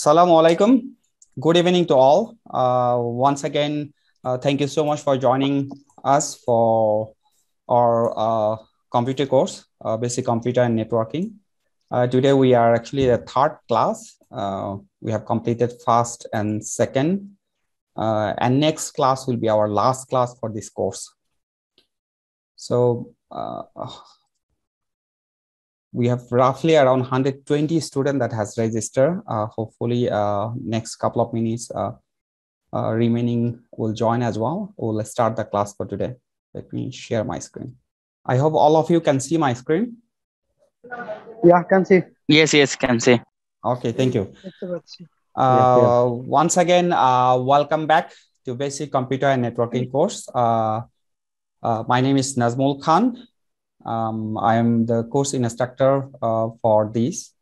Assalamu alaikum. Good evening to all. Uh, once again, uh, thank you so much for joining us for our uh, computer course, uh, basic computer and networking. Uh, today we are actually the third class. Uh, we have completed first and second. and next class will be our last class for this course. So we have roughly around 120 students that has registered. Uh, hopefully, uh, next couple of minutes, uh, uh, remaining will join as well. We'll start the class for today. Let me share my screen. I hope all of you can see my screen. Yeah, can see. Yes, yes, can see. Okay, thank you. Uh, Once again, uh, welcome back to Basic Computer and Networking course. Uh, uh, my name is Nazmul Khan. Um, I am the course instructor uh, for this.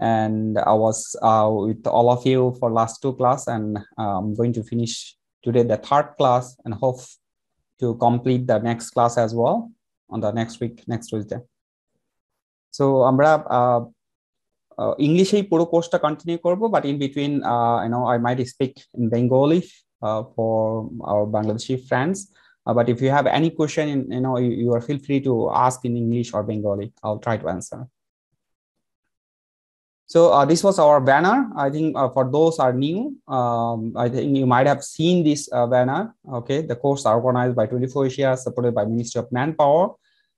And I was uh, with all of you for last two class and I'm going to finish today the third class and hope to complete the next class as well on the next week, next Tuesday. So আমরা ইংলিশেই পুরো কোর্সটা continue করব but in between you know I might speak in Bengali for our Bangladeshi friends uh, but if you have any question, you know, you, you are feel free to ask in English or Bengali. I'll try to answer. So uh, this was our banner. I think uh, for those are new, um, I think you might have seen this uh, banner. Okay, the course are organized by 24 Asia, supported by Ministry of Manpower.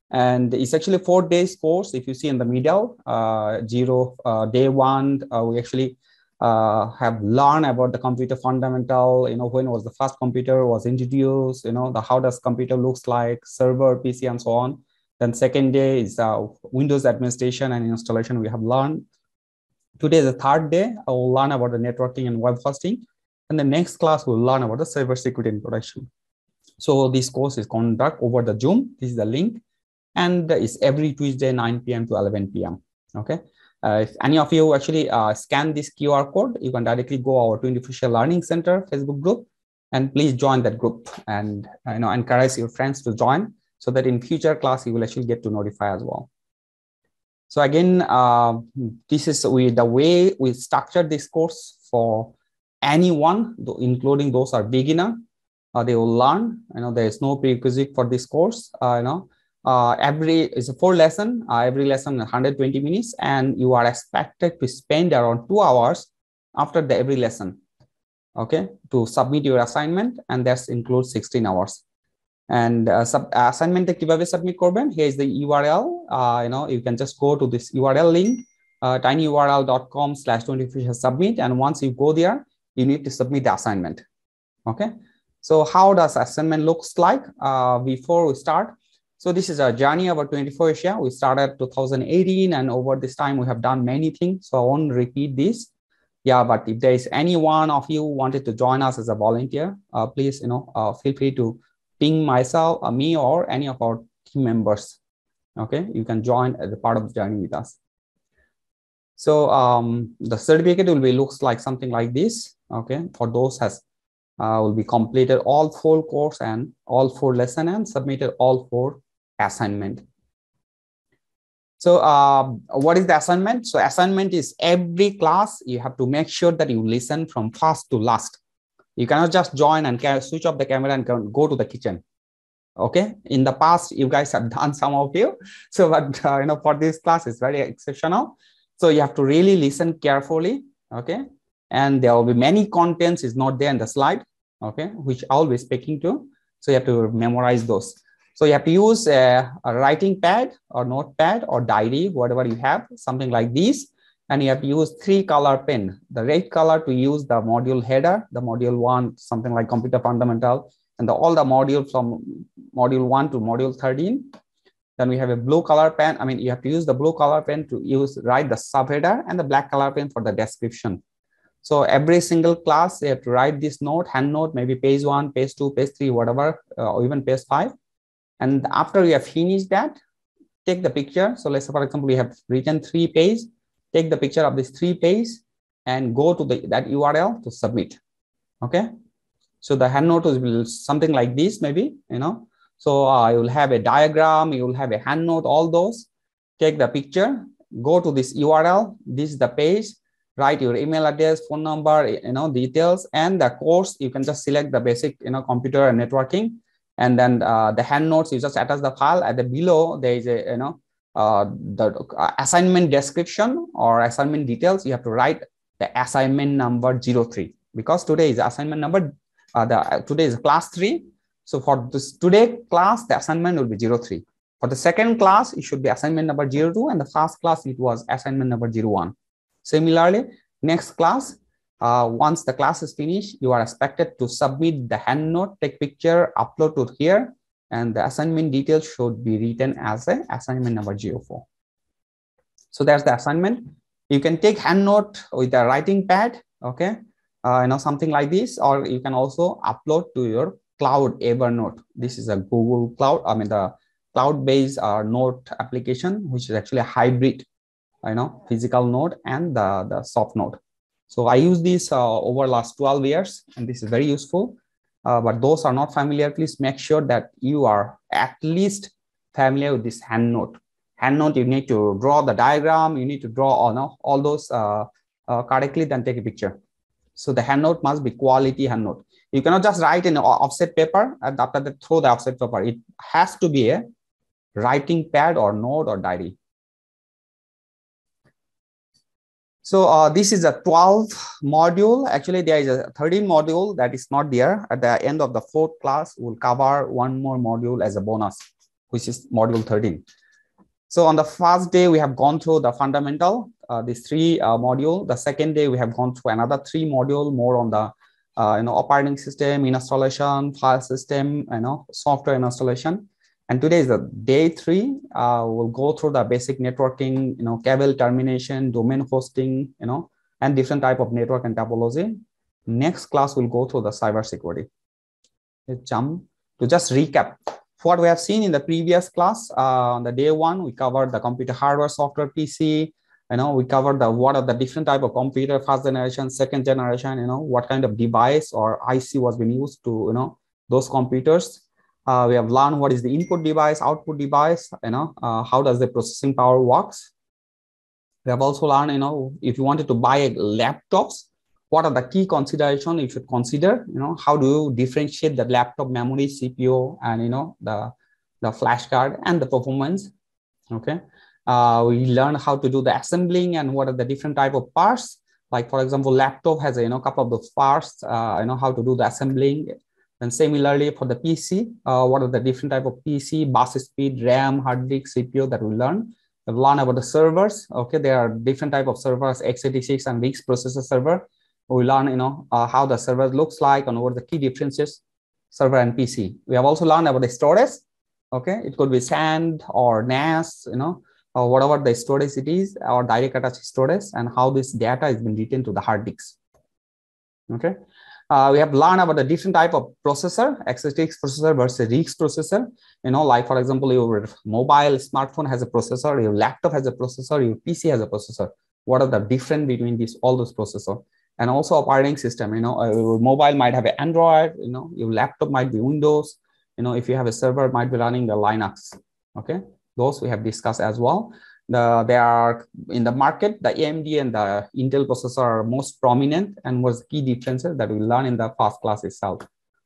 And it's actually four days course. If you see in the middle, uh, zero uh, day one, we actually uh, have learned about the computer fundamental you know when was the first computer was introduced you know the how does computer looks like server pc and so on. Then second day is uh, windows administration and installation we have learned. Today is the third day i will learn about the networking and web hosting. And the next class we'll learn about the cyber security introduction so this course is conducted over the zoom. This is the link. And it's every tuesday 9 p.m to 11 p.m okay uh, if any of you actually uh, scan this QR code, you can directly go our 24 Learning Center Facebook group and please join that group and uh, you know encourage your friends to join so that in future class you will actually get to notify as well. So again, uh, this is we, the way we structured this course for anyone, including those are beginner, uh, they will learn. You know, there is no prerequisite for this course. Uh, you know, uh, every is a four lesson uh, every lesson 120 minutes and you are expected to spend around two hours after the every lesson okay to submit your assignment and that includes 16 hours and uh, sub assignment কিভাবে submit করবেন here is the url uh, you know you can just go to this url link uh, tinyurl.com slash 24 submit and once you go there you need to submit the assignment okay so how does assignment looks like uh, before we start so this is a journey about 24 Asia. We started 2018 and over this time we have done many things. So I won't repeat this. Yeah, but if there is any one of you wanted to join us as a volunteer, uh, please, you know, uh, feel free to ping myself, uh, me, or any of our team members. Okay, you can join as a part of the journey with us. So um, the certificate will be looks like something like this. Okay, for those has uh, will be completed all four course and all four lesson and submitted all four assignment. So uh, what is the assignment? So assignment is every class, you have to make sure that you listen from first to last. You cannot just join and switch off the camera and go to the kitchen. Okay. In the past, you guys have done some of you. So, but uh, you know, for this class, it's very exceptional. So you have to really listen carefully. Okay. And there will be many contents is not there in the slide. Okay. Which I'll be speaking to. So you have to memorize those. So you have to use a, a, writing pad or notepad or diary, whatever you have, something like this. And you have to use three color pen, the red color to use the module header, the module one, something like computer fundamental, and the, all the module from module one to module 13. Then we have a blue color pen. I mean, you have to use the blue color pen to use, write the subheader and the black color pen for the description. So every single class, you have to write this note, hand note, maybe page one, page two, page three, whatever, uh, or even page five and after you have finished that, take the picture. So let's say, for example, you have written three page, take the picture of this three page and go to the, that URL to submit. Okay. So the hand note will something like this, maybe, you know. So uh, you will have a diagram, you will have a hand note, all those. Take the picture, go to this URL. This is the page. write your email address, phone number, you know, details, and the course, you can just select the basic, you know, computer and networking. And then uh, the hand notes, you just attach the file. At the below, there is a, you know, uh, the assignment description or assignment details. You have to write the assignment number 03 because today is assignment number, uh, the, uh, today is class three. So for this today class, the assignment will be 03. For the second class, it should be assignment number 02 and the first class, it was assignment number 01. Similarly, next class, uh, once the class is finished, you are expected to submit the hand note, take picture, upload to here, and the assignment details should be written as a assignment number 04. So that's the assignment. You can take hand note with a writing pad, okay, uh, you know, something like this, or you can also upload to your cloud Evernote. This is a Google Cloud, I mean the cloud-based uh, note application, which is actually a hybrid you know physical note and the, the soft node so i use this uh, over last 12 years and this is very useful. Uh, but those are not familiar please make sure that you are at least familiar with this hand note. Hand note you need to draw the diagram you need to draw all, no, all those uh, uh, correctly then take a picture. So the hand note must be quality hand note. You cannot just write in offset paper and after that throw the offset paper. It has to be a writing pad or note or diary So uh, this is a 12 module. Actually, there is a 13 module that is not there. At the end of the fourth class, we'll cover one more module as a bonus, which is module 13. So on the first day, we have gone through the fundamental, uh, these three uh, module. The second day, we have gone through another three module, more on the uh, you know operating system, installation, file system, you know software installation. And today is the day three. Uh, we'll go through the basic networking, you know, cable termination, domain hosting, you know, and different type of network and topology. Next class, we'll go through the cyber security. Let's jump to just recap. What we have seen in the previous class, uh, on the day one, we covered the computer hardware, software, PC. You know, we covered the what are the different type of computer, first generation, second generation. You know, what kind of device or IC was being used to you know those computers uh, we have learned what is the input device, output device, you know, uh, how does the processing power works. We have also learned, you know, if you wanted to buy laptops, what are the key consideration you should consider, you know, how do you differentiate the laptop memory, CPU, and, you know, the, the flash card and the performance, okay. Uh, we learn how to do the assembling and what are the different type of parts. Like, for example, laptop has you know, couple of those parts, uh, you know, how to do the assembling and similarly for the PC, uh, what are the different type of PC, bus speed, RAM, hard disk, CPU that we learn. We've learned about the servers. Okay, there are different type of servers, x86 and RISC processor server. We learn, you know, uh, how the server looks like and what are the key differences, server and PC. We have also learned about the storage. Okay, it could be SAN or NAS, you know, or whatever the storage it is, or direct attached storage, and how this data is being written to the hard disks. Okay, uh, we have learned about the different type of processor, x86 processor versus RISC processor. You know, like for example, your mobile smartphone has a processor, your laptop has a processor, your PC has a processor. What are the difference between these all those processor? And also operating system. You know, uh, your mobile might have an Android. You know, your laptop might be Windows. You know, if you have a server, might be running the Linux. Okay, those we have discussed as well the they are in the market the amd and the intel processor are most prominent and was key differences that we learn in the first class itself.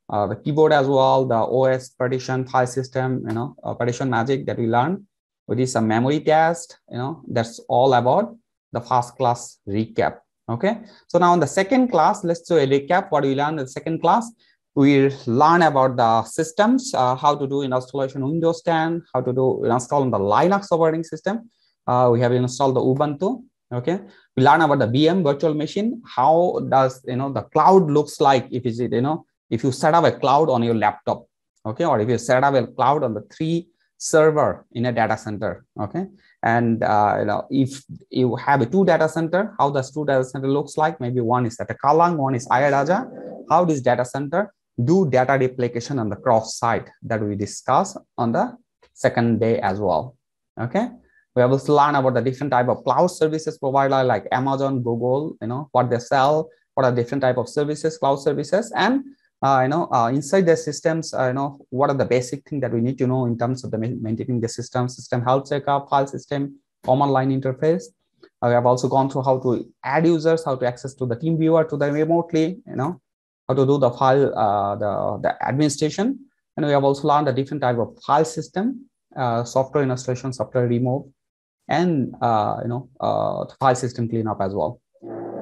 Uh, the keyboard as well the os partition file system you know uh, partition magic that we learned which is a memory test you know that's all about the first class recap okay? So now in the second class let's do a recap what we learned in the second class. We learn about the systems, uh, how to do installation Windows 10, how to do install on the Linux operating system, uh, we have installed the Ubuntu. Okay, we learn about the VM virtual machine. How does you know the cloud looks like? If is it you know if you set up a cloud on your laptop, okay, or if you set up a cloud on the three server in a data center, okay, and uh, you know if you have a two data center, how does two data center looks like? Maybe one is at a Kallang, one is Ayer Rajah. How this data center do data replication on the cross site that we discuss on the second day as well. Okay we have to learn about the different type of cloud services provider like Amazon, Google, you know, what they sell, what are different type of services, cloud services, and uh, you know, uh, inside the systems, uh, you know, what are the basic things that we need to know in terms of the maintaining the system, system health checkup, file system, command line interface. Uh, we have also gone through how to add users, how to access to the team viewer to the remotely, you know, how to do the file, uh, the, the administration. And we have also learned a different type of file system, uh, software installation, software remove, and, uh, you know, uh, file system cleanup as well.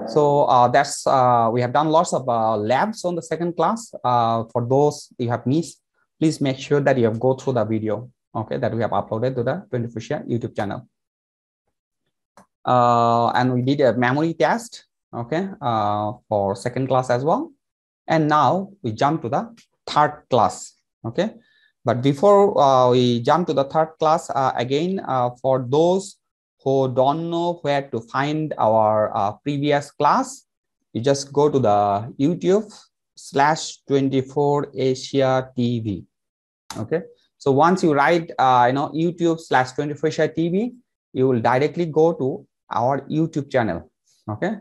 So uh, that's, we have done lots of labs on the second class. for those you have missed, please make sure that you have go through the video, okay, that we have uploaded to the 24 YouTube channel. and we did a memory test, okay, for second class as well. And now we jump to the third class. Okay. But before uh, we jump to the third class, uh, again, uh, for those who don't know where to find our uh, previous class, you just go to the YouTube slash 24 Asia TV. Okay. So once you write, uh, you know, YouTube slash 24 Asia TV, you will directly go to our YouTube channel. Okay.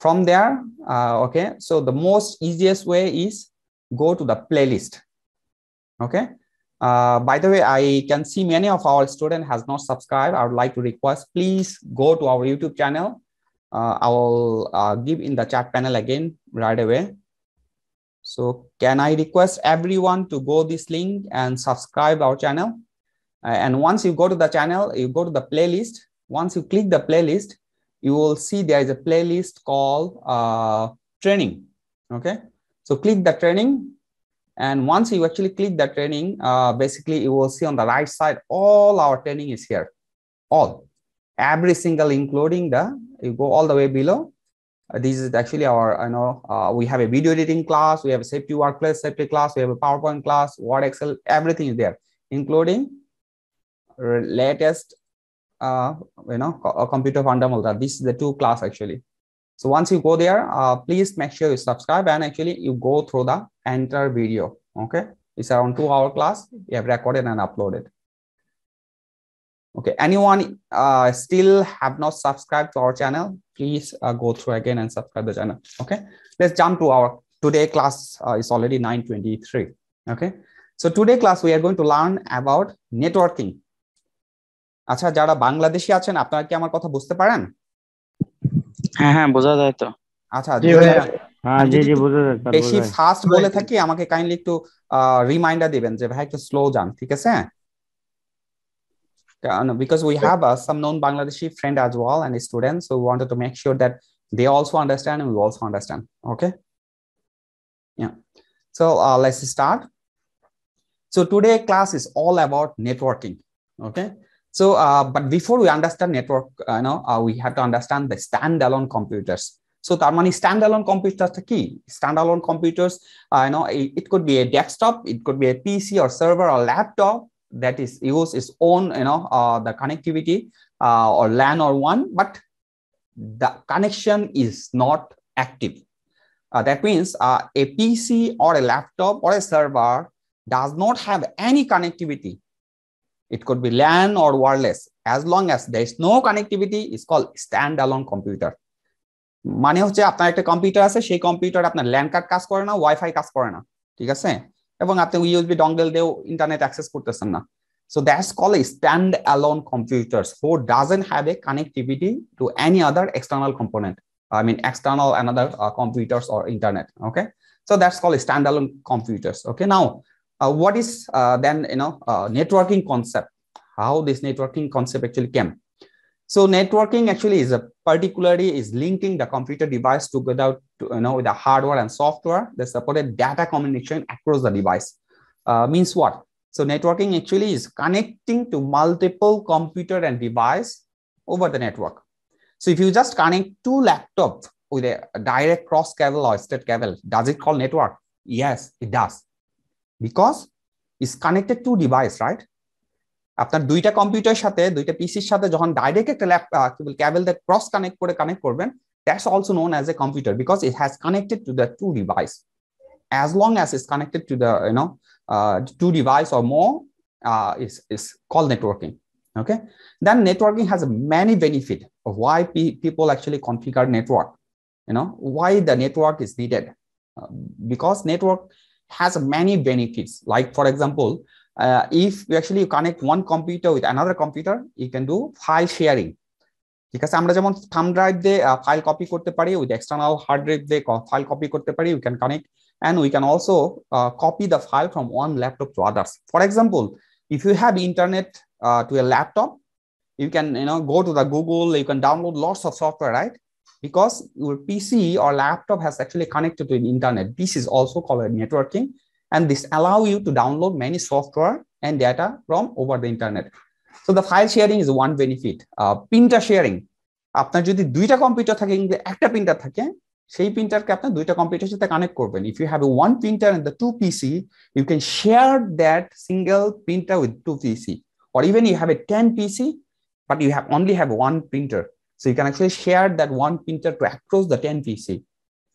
From there, uh, okay, so the most easiest way is go to the playlist, okay? Uh, by the way, I can see many of our students has not subscribed. I would like to request, please go to our YouTube channel. Uh, I will uh, give in the chat panel again right away. So can I request everyone to go this link and subscribe our channel? Uh, and once you go to the channel, you go to the playlist. Once you click the playlist, you will see there is a playlist called uh, training. Okay. So click the training. And once you actually click the training, uh, basically you will see on the right side, all our training is here. All, every single, including the, you go all the way below. Uh, this is actually our, I know, uh, we have a video editing class, we have a safety workplace safety class, we have a PowerPoint class, Word, Excel, everything is there, including latest uh, you know, a computer fundamental. This is the two class actually. So once you go there, uh, please make sure you subscribe and actually you go through the entire video. Okay. It's around two hour class. You have recorded and uploaded. Okay. Anyone uh, still have not subscribed to our channel, please uh, go through again and subscribe the channel. Okay. Let's jump to our today class. Uh, it's already 923. Okay. So today class, we are going to learn about networking. আচ্ছা যারা বাংলাদেশি আছেন আপনারা কি আমার কথা বুঝতে পারেন হ্যাঁ হ্যাঁ বোঝা যায় তো আচ্ছা হ্যাঁ জি জি বোঝা যায় বেশি ফাস্ট বলে থাকি আমাকে কাইন্ডলি একটু রিমাইন্ডার দিবেন যে ভাই একটু স্লো যান ঠিক আছে because we have uh, some known Bangladeshi friend as well and students so we wanted to make sure that they also understand and we also understand okay yeah so uh, let's start so today class is all about networking okay so, uh, but before we understand network, uh, you know, uh, we have to understand the standalone computers. So তার মানে standalone computers কি standalone computers uh, you know it, it, could be a desktop it could be a pc or server or laptop that is use its own you know uh, the connectivity uh, or lan or one but the connection is not active uh, that means uh, a pc or a laptop or a server does not have any connectivity It could be LAN or wireless. As long as there is no connectivity, it's called standalone computer. মানে হচ্ছে আপনার একটা computer আছে সেই computer আপনার land card কাজ করে না ওয়াইফাই কাজ করে না ঠিক আছে এবং আপনি ইউএসবি ডঙ্গেল দিয়েও ইন্টারনেট অ্যাক্সেস করতেছেন না So that's called a stand-alone computers who doesn't have a connectivity to any other external component. I mean, external another uh, computers or internet. Okay. So that's called a standalone computers. Okay. Now, uh, what is uh, then you know uh, networking concept? How this networking concept actually came? So networking actually is a particularly is linking the computer device together to, you know with the hardware and software that supported data communication across the device. Uh, means what? So networking actually is connecting to multiple computer and device over the network. So if you just connect two laptops with a direct cross cable or straight cable does it call network? Yes it does because is connected to device right আপনার দুইটা computer সাথে দুইটা পিসির সাথে যখন direct একটা ল্যাপ কি বল cable দিয়ে ক্রস কানেক্ট করে কানেক্ট করবেন that's also known as a computer because it has connected to the two device as long as it's connected to the you know uh, two device or more uh, is is called networking okay then networking has a many benefit of why pe people actually configure network you know why the network is needed uh, because network has many benefits. Like for example, uh, if you actually connect one computer with another computer, you can do file sharing. ঠিক আছে আমরা যেমন থাম drive দিয়ে file copy করতে পারি with external hard drive দিয়ে file copy করতে পারি we can connect and we can also uh, copy the file from one laptop to others. For example, if you have internet uh, to a laptop, you can you know go to the Google, you can download lots of software, right? Because your PC or laptop has actually connected to the internet. This is also called networking, and this allow you to download many software and data from over the internet. So the file sharing is one benefit. Uh, printer sharing. আপনার যদি দুইটা computer থাকে কিন্তু একটা printer থাকে সেই প্রিন্টারকে আপনি দুইটা কম্পিউটার সাথে কানেক্ট করবেন if you have a one printer and the two PC you can share that single printer with two PC or even you have a 10 PC, but you have only have one printer. So you can actually share that one printer to across the 10 PC.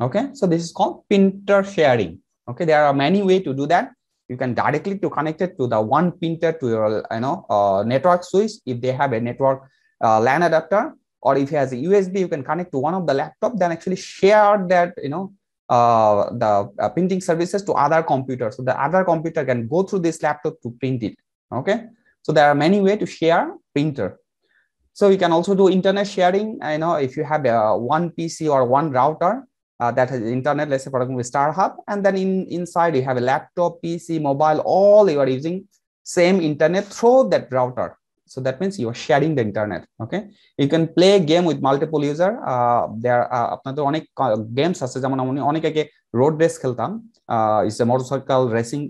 Okay, so this is called printer sharing. Okay, there are many ways to do that. You can directly to connect it to the one printer to your you know uh, network switch if they have a network uh, LAN adapter, or if he has a USB, you can connect to one of the laptop, then actually share that, you know, uh, the uh, printing services to other computers. So the other computer can go through this laptop to print it. Okay. So there are many ways to share printer. So you can also do internet sharing. I know if you have a one PC or one router uh, that has internet, let's say for example, StarHub, and then in inside you have a laptop, PC, mobile, all you are using same internet through that router. So that means you are sharing the internet. Okay, you can play a game with multiple user. Uh, there are আপনাদের অনেক games আছে যেমন আমি অনেক আগে road race খেলতাম it's a motorcycle racing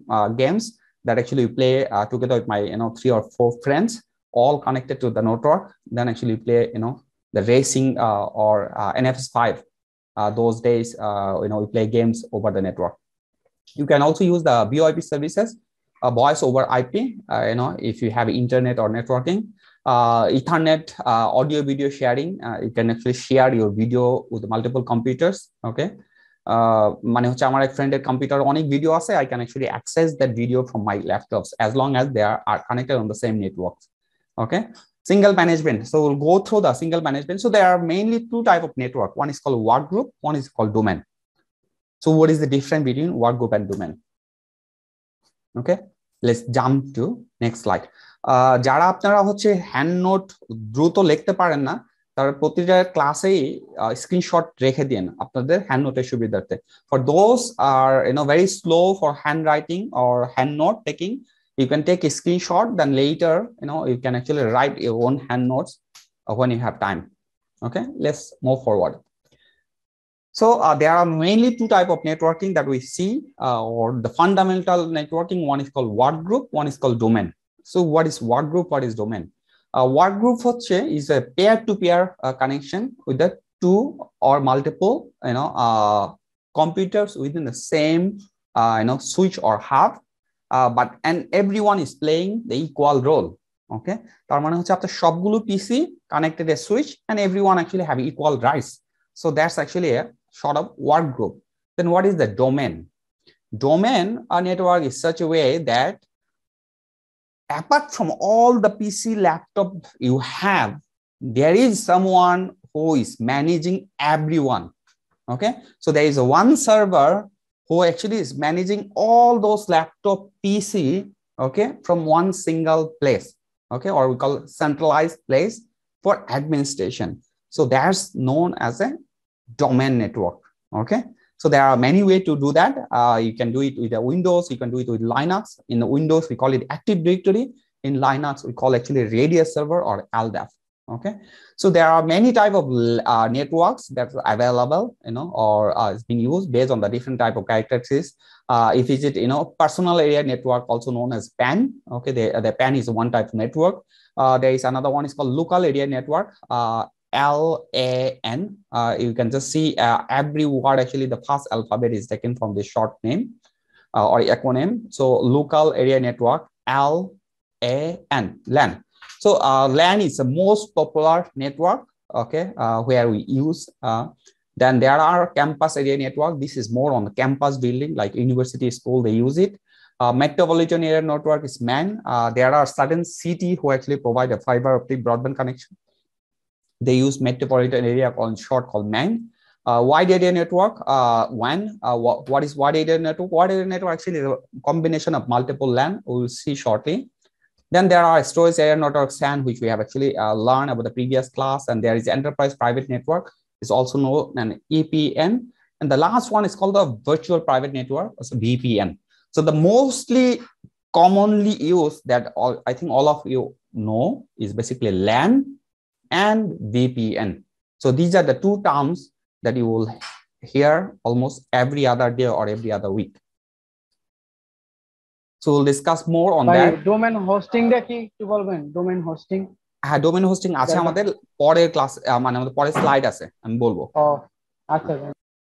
games that actually you play uh, together with my you know three or four friends all connected to the network then actually you play you know the racing uh, or uh, nfs5 uh, those days uh, you know we play games over the network you can also use the VoIP services uh, voice over ip uh, you know if you have internet or networking uh, ethernet uh, audio video sharing uh, you can actually share your video with multiple computers okay মানে হচ্ছে আমার এক ফ্রেন্ডের computer অনেক video আছে I can actually access that video from my laptops as long as they are connected on the same network Okay single management so we'll go through the single management so there are mainly two type of network one is called work group one is called domain so what is the difference between work group and domain okay let's jump to next slide uh, যারা আপনারা হচ্ছে hand note দ্রুত লিখতে পারেন না তার প্রতিটা ক্লাসেই স্ক্রিনশট রেখে দিন আপনাদের হ্যান্ড নোটের সুবিধার্থে for those are you know very slow for hand writing or hand note taking you can take a screenshot then later you know you can actually write your own hand notes uh, when you have time okay let's move forward so uh, there are mainly two type of networking that we see uh, or the fundamental networking one is called work group one is called domain so what is work group what is domain uh, work group হচ্ছে is a peer to peer uh, connection with the two or multiple you know uh, computers within the same uh, you know switch or hub uh, but and everyone is playing the equal role okay তার মানে হচ্ছে আপনার সবগুলো PC connected a switch and everyone actually have equal rights so that's actually a sort of work group then what is the domain domain a network is such a way that apart from all the pc laptop you have there is someone who is managing everyone okay so there is a one server who actually is managing all those laptop PC, okay, from one single place, okay, or we call centralized place for administration. So that's known as a domain network, okay. So there are many ways to do that. Uh, you can do it with Windows, you can do it with Linux. In the Windows, we call it Active Directory. In Linux, we call actually Radius Server or LDAP okay so there are many type of uh, networks that's available you know or uh, it's been used based on the different type of characteristics uh, if is it you know personal area network also known as pan okay the, the pan is one type of network uh, there is another one is called local area network uh, LAN. Uh, you can just see uh, every word actually the first alphabet is taken from the short name uh, or acronym. So local area network L A N LAN. So uh, LAN is the most popular network, okay, uh, where we use. Uh, then there are campus area network. This is more on the campus building, like university school, they use it. Uh, metropolitan area network is MAN. Uh, there are certain city who actually provide a fiber optic broadband connection. They use metropolitan area on short called MAN. Uh, wide area network, uh, WAN. What, what is wide area network? Wide area network actually is a combination of multiple LAN. We will see shortly. Then there are storage area network SAN, which we have actually uh, learned about the previous class. And there is enterprise private network, is also known an EPN. And the last one is called the virtual private network, so VPN. So the mostly commonly used that all, I think all of you know is basically LAN and VPN. So these are the two terms that you will hear almost every other day or every other week. So we'll discuss more on that. Domain হোস্টিংটা কি একটু বলবেন domain hosting হ্যাঁ domain hosting আছে আমাদের পরের class মানে আমাদের পরের স্লাইড আছে আমি বলবো ও আচ্ছা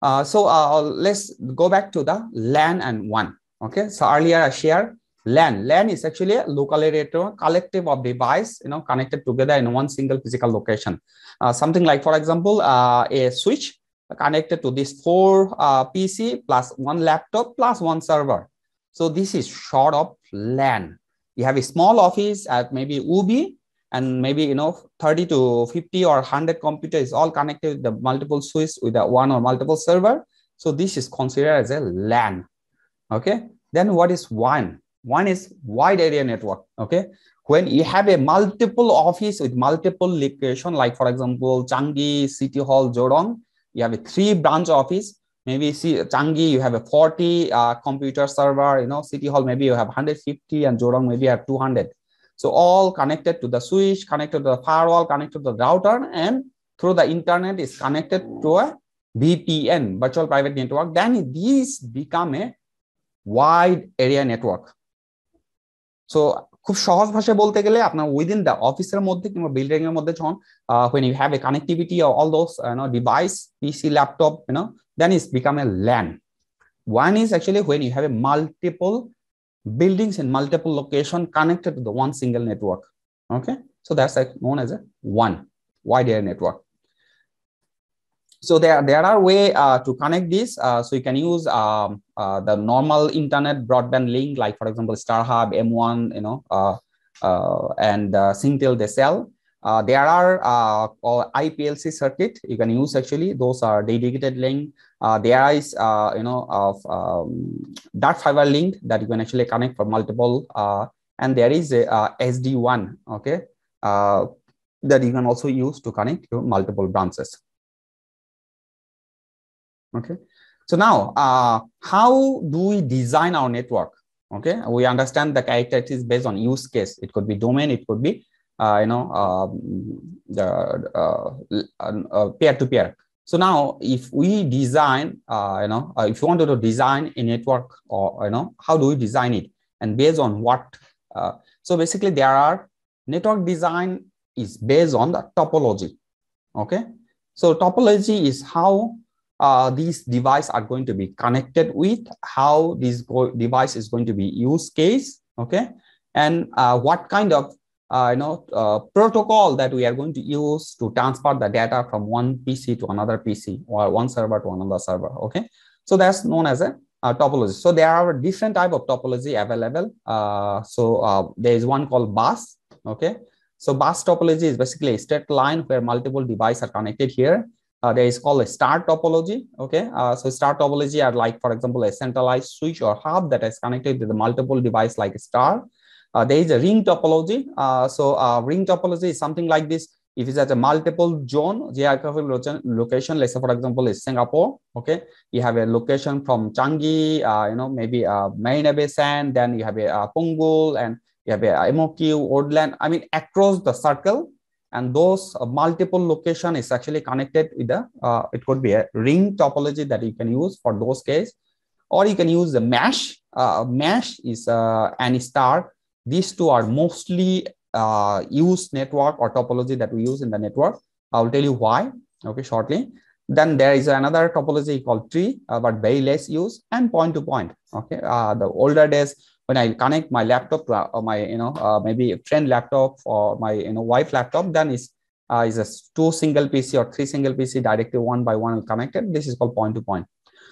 Uh, so uh, let's go back to the LAN and WAN. Okay, so earlier I shared LAN. LAN is actually a local area collective of device, you know, connected together in one single physical location. Uh, something like, for example, uh, a switch connected to this four uh, PC plus one laptop plus one server. So this is short of LAN. You have a small office at maybe UBI and maybe you know 30 to 50 or 100 computers all connected with the multiple switch with a one or multiple server. So this is considered as a LAN. Okay. Then what is WAN? One is wide area network. Okay. When you have a multiple office with multiple location, like for example, Changi, City Hall, Jurong, you have a three branch office maybe see Changi, you have a 40 uh, computer server, you know, City Hall, maybe you have 150 and Jurong, maybe you have 200. So all connected to the switch, connected to the firewall, connected to the router, and through the internet is connected to a VPN, virtual private network. Then these become a wide area network. So খুব সহজ ভাষায় বলতে গেলে আপনার within the অফিসের মধ্যে কিংবা building এর মধ্যে যখন when you have a connectivity all those no device PC laptop you know then is become a LAN one is actually when you have a multiple buildings in multiple location connected to the one single network okay so that's like known as a one wide area network. So there, there are way uh, to connect this. Uh, so you can use um, uh, the normal internet broadband link, like for example, StarHub, M1, you know, uh, uh, and uh, Singtel they sell. there are uh, IPLC circuit you can use actually. Those are dedicated link. there is, you know, of um, dark fiber link that you can actually connect for multiple. and there is a SD-WAN, okay, that you can also use to connect your multiple branches. Okay. So now, uh, how do we design our network? Okay, we understand the characteristics based on use case. It could be domain, it could be, uh, you know, um, the uh, peer-to-peer. -peer. So now, if we design, uh, you know, uh, if you wanted to design a network, or you know, how do we design it, and based on what? So basically, there are network design is based on the topology. Okay, so topology is how uh, these devices are going to be connected with, how this device is going to be use case, okay, and uh, what kind of uh, you know uh, protocol that we are going to use to transfer the data from one PC to another PC or one server to another server, okay. So that's known as a topology. So there are different type of topology available. Uh, so there is one called bus, okay. So bus topology is basically a straight line where multiple devices are connected here uh, there is called a star topology. Okay, uh, so star topology are like, for example, a centralized switch or hub that is connected to the multiple device like a star. Uh, there is a ring topology. Uh, so uh, ring topology is something like this. If it's at a multiple zone, geographic location, let's say for example, is Singapore. Okay, you have a location from Changi, uh, you know, maybe uh, Marina Bay Sand, then you have a Punggol, and you have a MOQ, Woodland. I mean, across the circle, and those uh, multiple location is actually connected with the uh, it could be a ring topology that you can use for those case or you can use the mesh. Uh, mesh is uh, any star. These two are mostly uh, used network or topology that we use in the network. I will tell you why okay shortly. Then there is another topology called tree uh, but very less use and point to point okay? Uh, the older days when I connect my laptop or uh, my, you know, uh, maybe a friend laptop or my, you know, wife laptop, then is uh, is a two single PC or three single PC directly one by one connected. This is called point to point.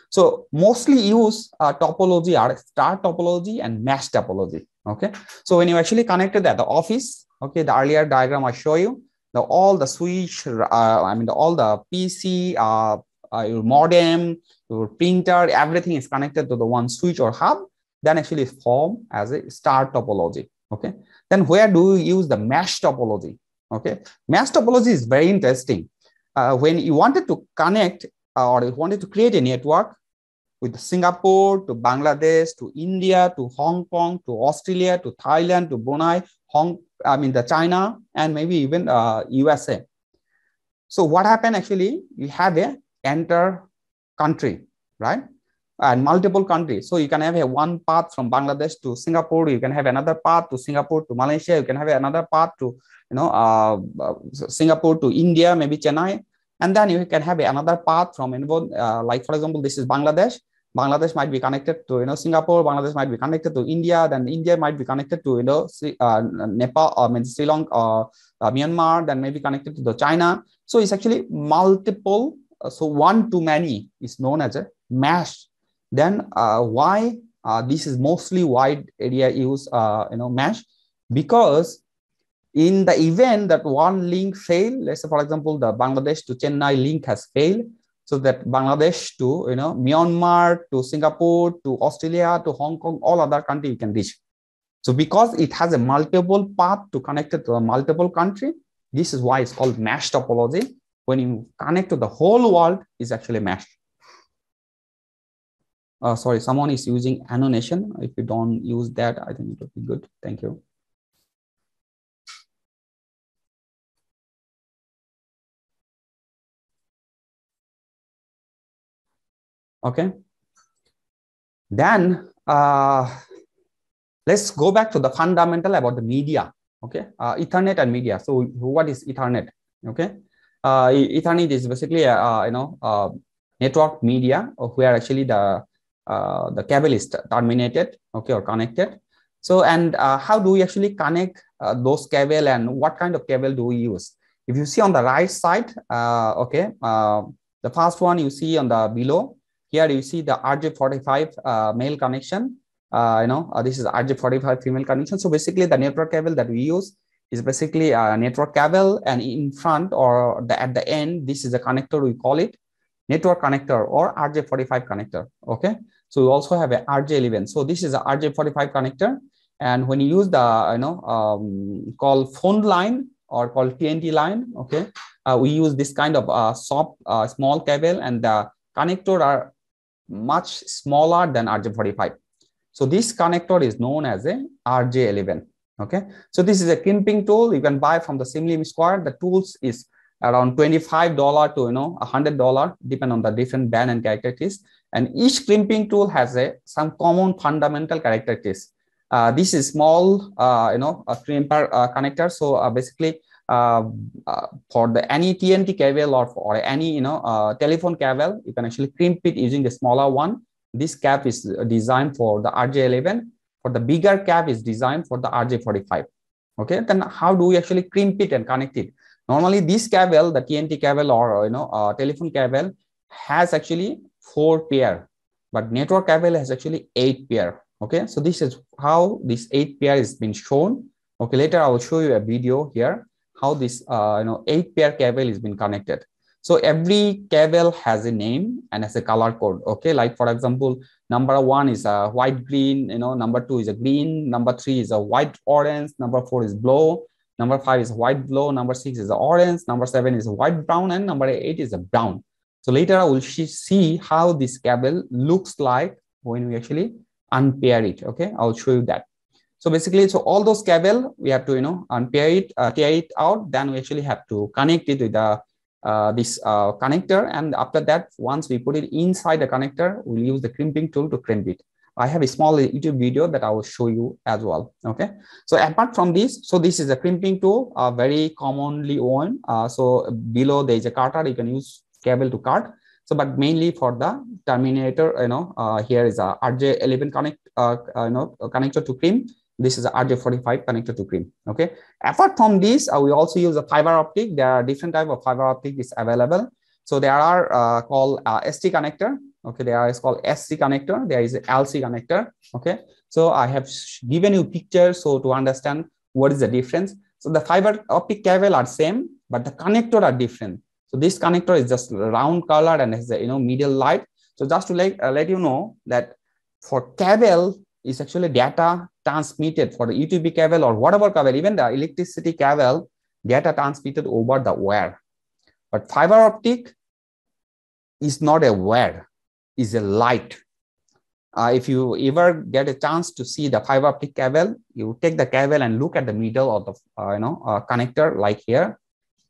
So mostly use uh, topology are star topology and mesh topology. Okay. So when you actually connected at the office, okay, the earlier diagram I show you, the all the switch, uh, I mean the, all the PC, uh, uh, your modem, your printer, everything is connected to the one switch or hub then actually form as a star topology. Okay. Then where do you use the mesh topology? Okay. Mesh topology is very interesting. Uh, when you wanted to connect uh, or you wanted to create a network with Singapore to Bangladesh to India to Hong Kong to Australia to Thailand to Brunei, Hong, I mean the China and maybe even uh, USA. So what happened actually, you have a enter country, right? And multiple countries. So you can have a one path from Bangladesh to Singapore. You can have another path to Singapore to Malaysia. You can have another path to, you know, uh, uh Singapore to India, maybe Chennai. And then you can have another path from, uh, like for example, this is Bangladesh. Bangladesh might be connected to you know Singapore. Bangladesh might be connected to India. Then India might be connected to you know uh, Nepal or I Sri Lanka or uh, Myanmar. Then maybe connected to the China. So it's actually multiple uh, so one to many is known as a mesh. Then uh, why uh, this is mostly wide area use, you know, mesh? Because in the event that one link fail, let's say for example, the Bangladesh to Chennai link has failed, so that Bangladesh to you know Myanmar to Singapore to Australia to Hong Kong, all other country you can reach. So because it has a multiple path to connect it to a multiple country, this is why it's called mesh topology when you connect to the whole world is actually mesh. Uh, sorry, someone is using annotation. If you don't use that, I think it would be good. Thank you. Okay. Then uh, let's go back to the fundamental about the media. Okay, uh, Ethernet and media. So what is Ethernet? Okay, uh, Ethernet is basically a, uh, you know uh, network media where actually the uh, the cable is terminated, okay, or connected. So, and uh, how do we actually connect uh, those cable and what kind of cable do we use? If you see on the right side, uh, okay, uh, the first one you see on the below, here you see the RJ45 uh, male connection. You know, this is RJ45 female connection. So basically the network cable that we use is basically a network cable and in front or the, at the end, this is a connector, we call it network connector or RJ45 connector, okay? So we also have a RJ11. So this is a RJ45 connector. And when you use the, you know, um, called phone line or call TNT line, okay, uh, we use this kind of uh, soft, uh, small cable and the connector are much smaller than RJ45. So this connector is known as a RJ11. Okay, so this is a crimping tool you can buy from the Sim Lim Square. The tools is around $25 to you know $100 depend on the different band and characteristics. And each crimping tool has a some common fundamental characteristics. Uh, this is small, uh, you know, a crimper uh, connector. So uh, basically, uh, uh, for the any TNT cable or for any you know telephone cable, you can actually crimp it using the smaller one. This cap is designed for the RJ11 for the bigger cap is designed for the RJ45. Okay, then how do we actually crimp it and connect it? Normally, this cable, the TNT cable or you know uh, telephone cable, has actually four pair, but network cable has actually eight pair. Okay, so this is how this eight pair is been shown. Okay, later I will show you a video here how this uh, you know eight pair cable is been connected. So every cable has a name and has a color code. Okay, like for example, number one is a white green, you know, number two is a green, number three is a white orange, number four is blue, number five is white blue, number six is orange, number seven is white brown, and number eight is brown. So later I will see how this cable looks like when we actually unpair it. Okay, I'll show you that. So basically, so all those cable we have to you know unpair it, uh, tear it out. Then we actually have to connect it with the uh, this uh, connector. And after that, once we put it inside the connector, we'll use the crimping tool to crimp it. I have a small YouTube video that I will show you as well. Okay. So apart from this, so this is a crimping tool, uh, very commonly owned. Uh, so below there is a cutter. You can use cable to cut. So, but mainly for the terminator, you know, uh, here is a RJ11 connect, uh, you know, connector to crimp. This is a RJ45 connector to CRIM. Okay. Apart from this, uh, we also use a fiber optic. There are different type of fiber optic is available. So there are uh, called uh, ST connector. Okay. There is called SC connector. There is a LC connector. Okay. So I have given you pictures so to understand what is the difference. So the fiber optic cable are same, but the connector are different. So this connector is just round color and has a you know middle light. So just to let, uh, let you know that for cable is actually data transmitted for the UTP cable or whatever cable, even the electricity cable, data transmitted over the wire. But fiber optic is not a wire, is a light. Uh, if you ever get a chance to see the fiber optic cable, you take the cable and look at the middle of the uh, you know uh, connector like here,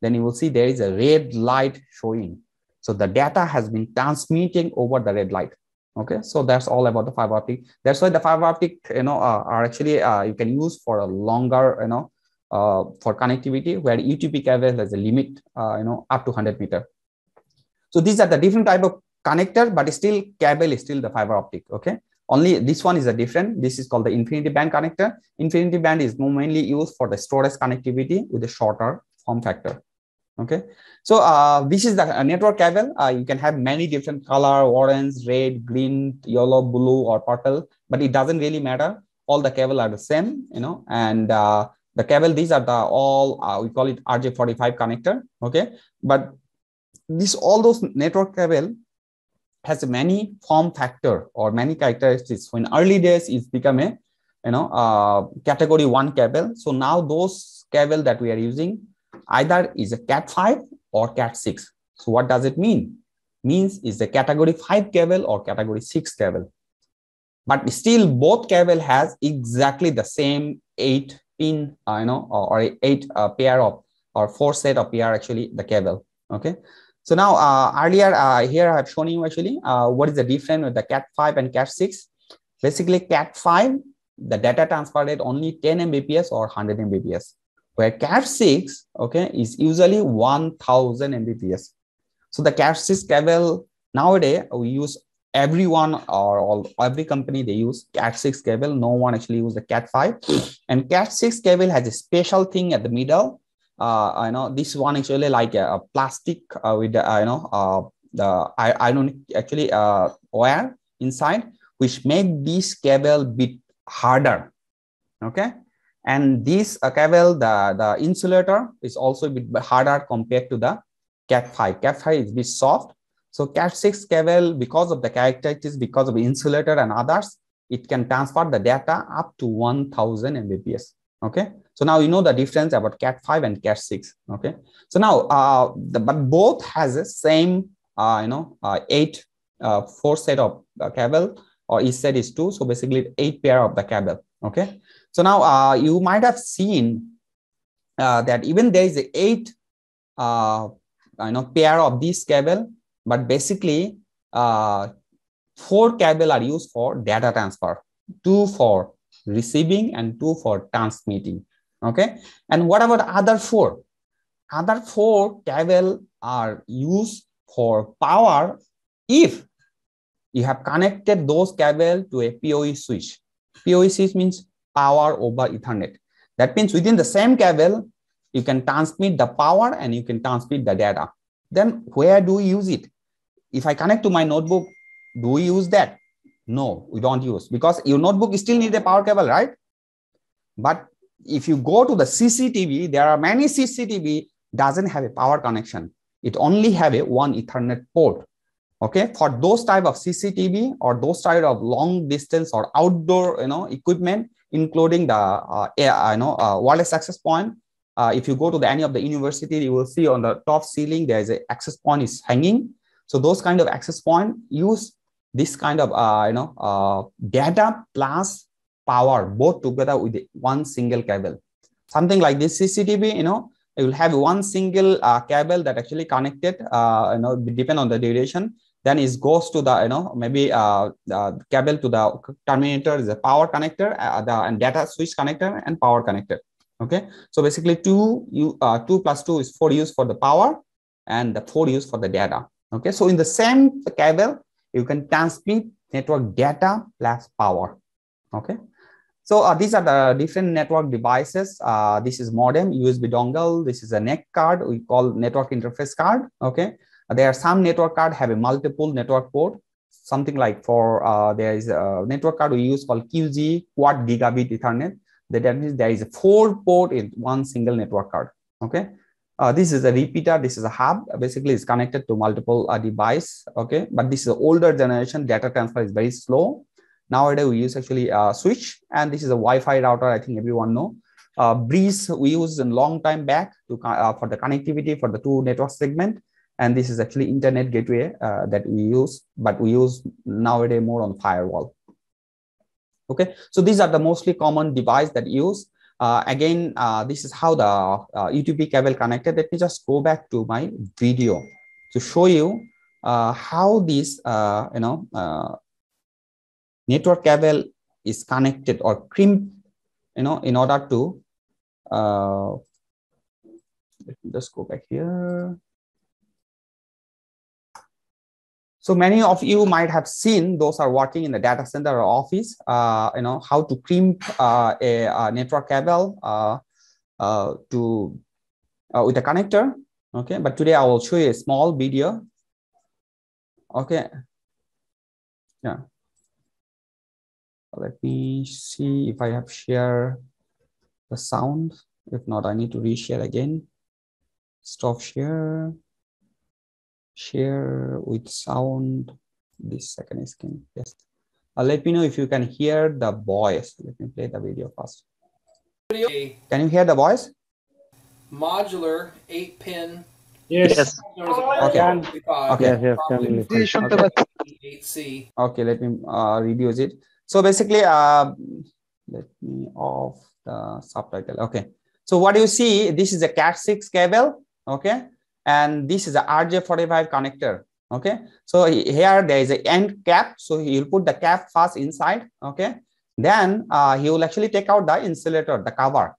then you will see there is a red light showing. So the data has been transmitting over the red light. Okay, so that's all about the fiber optic. That's why the fiber optic, you know, uh, are actually uh, you can use for a longer, you know, uh, for connectivity where UTP cable has a limit, you know, up to 100 meter. So these are the different type of connector, but still cable is still the fiber optic. Okay, only this one is a different. This is called the InfiniBand connector. InfiniBand is mainly used for the storage connectivity with a shorter form factor okay so uh, this is the uh, network cable uh, you can have many different color orange red green yellow blue or purple but it doesn't really matter all the cable are the same you know and uh, the cable these are the all uh, we call it rj45 connector okay but this all those network cable has many form factor or many characteristics. So in early days it's become a you know uh, category one cable. So now those cable that we are using either is a cat 5 or cat 6 so what does it mean? Means is a category 5 cable or category 6 cable. But still both cable has exactly the same eight pin uh, you know or, or eight uh, pair of or four set of pair actually the cable okay so now uh, earlier uh, here i have shown you actually uh, what is the difference with the cat 5 and cat 6 basically cat 5 the data transfer rate only 10 mbps or 100 mbps where Cat 6, okay, is usually 1000 Mbps. So the Cat 6 cable, nowadays we use everyone or all, every company, they use Cat 6 cable. No one actually use the Cat 5. And Cat 6 cable has a special thing at the middle. Uh, I know this one actually like a, a plastic uh, with uh, you know, uh, the I, I don't actually uh, wire inside, which make this cable bit harder. Okay and this uh, cable, the, the insulator is also a bit harder compared to the Cat5. Cat5 is a bit soft. So Cat6 cable, because of the characteristics, because of insulator and others, it can transfer the data up to 1000 Mbps. Okay. So now you know the difference about Cat5 and Cat6. Okay. So now, uh, the, but both has the same, uh, you know, uh, eight, uh, four set of uh, cable or each set is two. So basically eight pair of the cable. Okay. So now uh, you might have seen uh, that even there is eight uh, you know, pair of this cable, but basically uh, four cable are used for data transfer, two for receiving and two for transmitting. Okay. And what about other four? Other four cable are used for power if you have connected those cable to a PoE switch. PoE switch means power over Ethernet. That means within the same cable, you can transmit the power and you can transmit the data. Then where do we use it? If I connect to my notebook, do we use that? No, we don't use because your notebook still need a power cable, right? But if you go to the CCTV, there are many CCTV doesn't have a power connection. It only have a one Ethernet port. Okay, for those type of CCTV or those type of long distance or outdoor, you know, equipment, including the uh, you know uh, wireless access point. Uh, if you go to the, any of the university, you will see on the top ceiling there is a access point is hanging. So those kind of access point use this kind of uh, you know uh, data plus power both together with one single cable. Something like this CCTV, you know, you will have one single uh, cable that actually connected, uh, you know, depend on the duration. Then it goes to the you know maybe uh, the cable to the terminator is a power connector uh, the and data switch connector and power connector. Okay? So basically two you uh, two plus two is four use for the power and the four use for the data. Okay? So in the same cable you can transmit network data plus power okay so uh, these are the different network devices. Uh, this is modem, USB dongle. This is a NIC card. We call network interface card. Okay. There are some network card have a multiple network port, something like for uh, there is a network card we use called QG quad gigabit Ethernet. That means there is a four port in one single network card. Okay. Uh, this is a repeater. This is a hub. Basically, it's connected to multiple uh, device. Okay, but this is older generation. Data transfer is very slow. Nowadays we use actually a switch and this is a Wi-Fi router. I think everyone know. Uh, Bridges we use a long time back to uh, for the connectivity for the two network segment. And this is actually internet gateway uh, that we use, but we use nowadays more on firewall. Okay, so these are the mostly common device that use. Uh, again, uh, this is how the uh, UTP cable connected. Let me just go back to my video to show you uh, how this, uh, you know, uh, network cable is connected or crimped, you know, in order to, let me just go back here. So many of you might have seen those are working in the data center or office, uh, you know, how to crimp uh, a, a, network cable uh, uh to uh, with a connector. Okay, but today I will show you a small video. Okay. Yeah. Let me see if I have share the sound. If not, I need to reshare again. Stop share share with sound. This second screen yes. Uh, let me know if you can hear the voice. Let me play the video first can you hear the voice? Modular eight pin. Yes, yes. okay. Okay. Yes, yes, okay. okay let me uh, reduce it. So basically uh, let me off the subtitle. Okay. So what do you see? This is a cat 6 cable. Okay and this is a RJ45 connector. Okay, so here there is a end cap. So he will put the cap first inside. Okay, then uh, he will actually take out the insulator, the cover,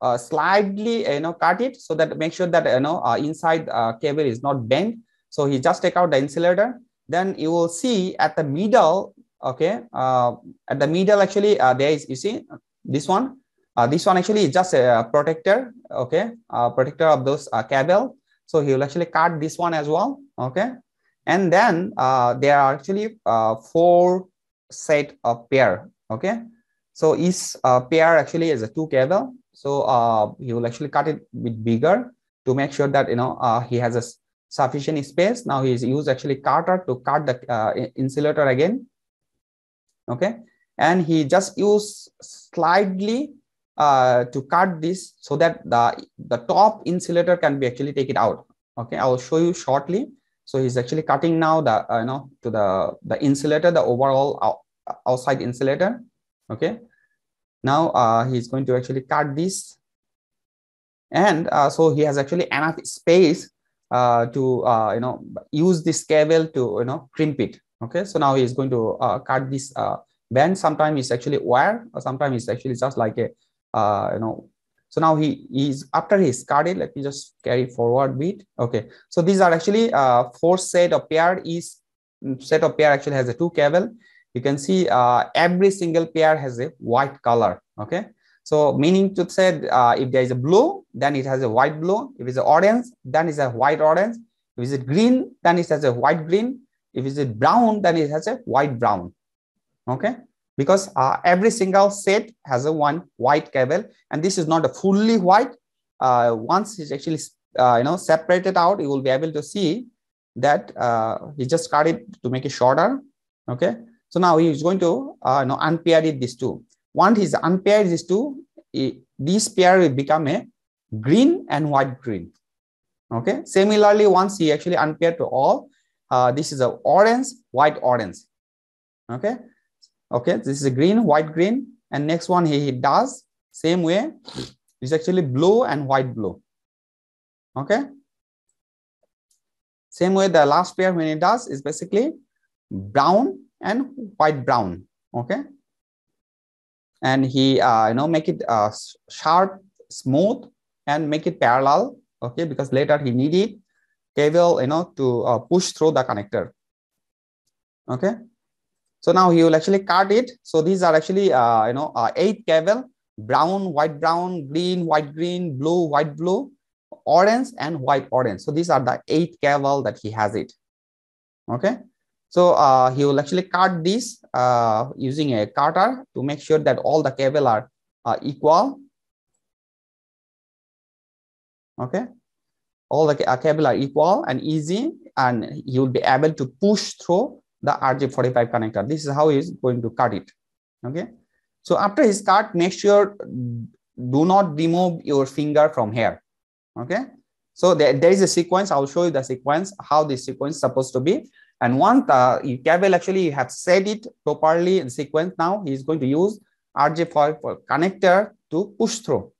uh, slightly you know cut it so that make sure that you know uh, inside uh, cable is not bent. So he just take out the insulator. Then you will see at the middle. Okay, uh, at the middle actually uh, there is you see this one. Uh, this one actually is just a protector. Okay, uh, protector of those uh, cable so he will actually cut this one as well. Okay. And then uh, there are actually uh, four set of pair. Okay. So each uh, pair actually is a two cable. So uh, he will actually cut it bit bigger to make sure that, you know, uh, he has a sufficient space. Now he's used actually cutter to cut the uh, insulator again. Okay. And he just use slightly uh, to cut this so that the, the top insulator can be actually take it out. Okay, I will show you shortly. So he's actually cutting now the, uh, you know, to the, the insulator, the overall out, outside insulator. Okay. Now uh, he's going to actually cut this. And uh, so he has actually enough space uh, to, uh, you know, use this cable to, you know, crimp it. Okay. So now he's going to uh, cut this uh, band. Sometimes it's actually wire or sometimes it's actually just like a uh, you know so now he is after he started let me just carry forward bit. Okay. So these are actually uh, four set of pair. Is mm, set of pair actually has a two cable. You can see uh, every single pair has a white color. Okay. So meaning to say uh, if there is a blue then it has a white blue. If it's an orange then it's a white orange. If it's a green then it has a white green. If it's a brown then it has a white brown. Okay because uh, every single set has a one white cable and this is not a fully white. Uh, once it's actually uh, you know separated out you will be able to see that uh, he just cut it to make it shorter okay? So now he is going to uh, you know unpair it these two. Once he's unpaired these two it, this pair will become a green and white green okay? Similarly once he actually unpaired to all uh, this is a orange white orange okay Okay, this is a green, white, green. And next one he, he does same way. It's actually blue and white blue. Okay. Same way the last pair when he does is basically brown and white brown. Okay. And he uh, you know make it uh, sharp, smooth, and make it parallel. Okay, because later he needed cable you know to uh, push through the connector. Okay. So now he will actually cut it. So these are actually, uh, you know, uh, eight cable, brown, white, brown, green, white, green, blue, white, blue, orange, and white, orange. So these are the eight cable that he has it. Okay. So uh, he will actually cut this uh, using a cutter to make sure that all the cable are uh, equal. Okay. All the uh, cable are equal and easy, and he will be able to push through the RJ45 connector. This is how he's going to cut it. Okay. So after his cut, make sure do not remove your finger from here. Okay. So there, there is a sequence. I'll show you the sequence, how this sequence is supposed to be. And once uh, cable actually you have set it properly in sequence now, he's going to use RJ45 connector to push through.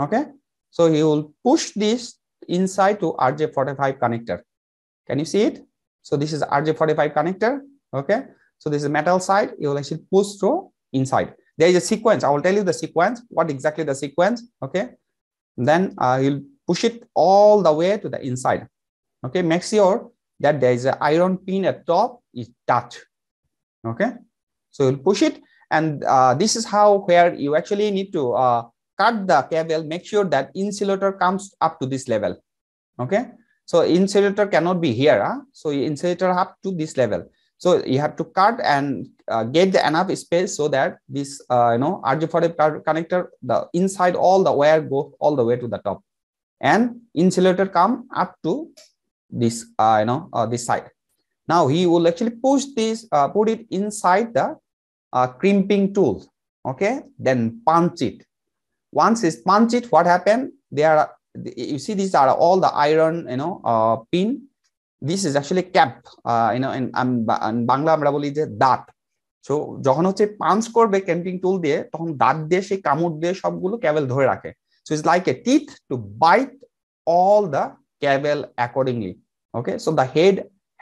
Okay. So he will push this inside to RJ45 connector. Can you see it? So this is RJ45 connector. Okay. So this is metal side. You will actually push through inside. There is a sequence. I will tell you the sequence. What exactly the sequence? Okay. then uh, you'll push it all the way to the inside. Okay. Make sure that there is an iron pin at top is touch. Okay. So you'll push it. And uh, this is how where you actually need to uh, cut the cable. Make sure that insulator comes up to this level. Okay. So insulator cannot be here. Huh? So insulator up to this level. So you have to cut and uh, get the enough space so that this, uh, you know, RJ45 connector, the inside all the wire go all the way to the top, and insulator come up to this, uh, you know, uh, this side. Now he will actually push this, uh, put it inside the uh, crimping tool. Okay, then punch it. Once it's it, what happened? There are you see these are all the iron, you know, uh, pin this is actually cap you know Bangla আমরা বলি যে দাঁত so যখন হচ্ছে punch করবে camping টুল দিয়ে তখন দাঁত দিয়ে সেই কামড় দিয়ে সবগুলো ক্যাবেল ধরে রাখে so it's like a teeth to bite all the cable accordingly okay so the head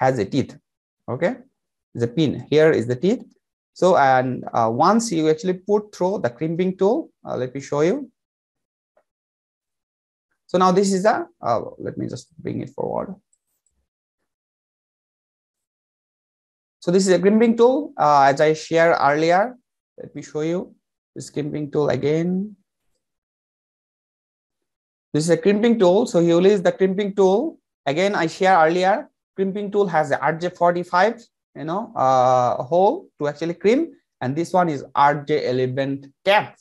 has a teeth okay the pin here is the teeth so and uh, once you actually put through the crimping tool uh, let me show you so now this is a uh, let me just bring it forward So this is a crimping tool, uh, as I shared earlier. Let me show you this crimping tool again. This is a crimping tool. So here is the crimping tool. Again, I shared earlier, crimping tool has the RJ45, you know, uh, hole to actually crimp. And this one is RJ11 cap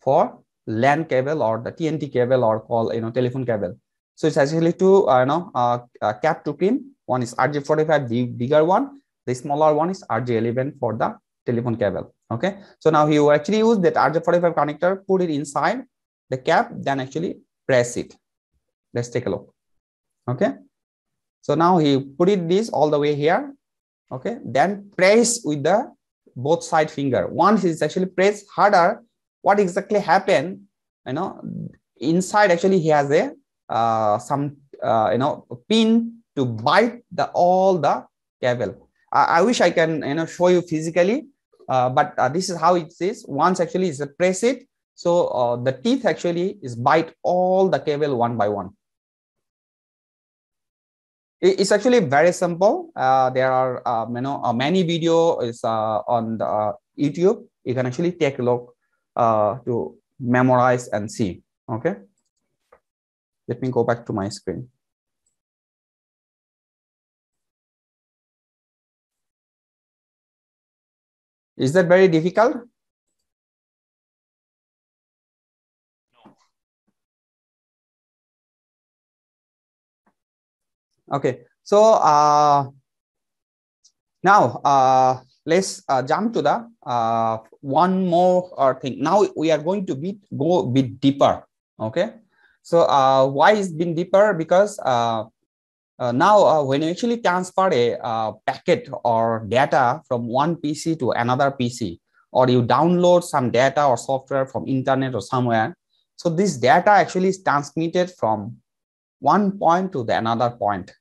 for LAN cable or the TNT cable or call, you know, telephone cable. So it's actually two, uh, you know, uh, uh cap to crimp. One is RJ45, the bigger one, the smaller one is RJ11 for the telephone cable. Okay. So now you actually use that RJ45 connector, put it inside the cap, then actually press it. Let's take a look. Okay. So now he put it this all the way here. Okay. Then press with the both side finger. Once is actually press harder, what exactly happened? You know, inside actually he has a uh, some uh, you know pin to bite the all the cable I, I wish I can you know show you physically, uh, but uh, this is how it is. Once actually is press it, so uh, the teeth actually is bite all the cable one by one. it's actually very simple. Uh, there are um, you know many video is on the YouTube. You can actually take a look to memorize and see. Okay. Let me go back to my screen. Is that very difficult? Okay, so uh, now uh, let's uh, jump to the uh, one more uh, thing. Now we are going to be go a bit deeper. Okay, so uh, why is been deeper? Because uh, uh, now, when you actually transfer a packet or data from one PC to another PC, or you download some data or software from internet or somewhere, so this data actually is transmitted from one point to the another point.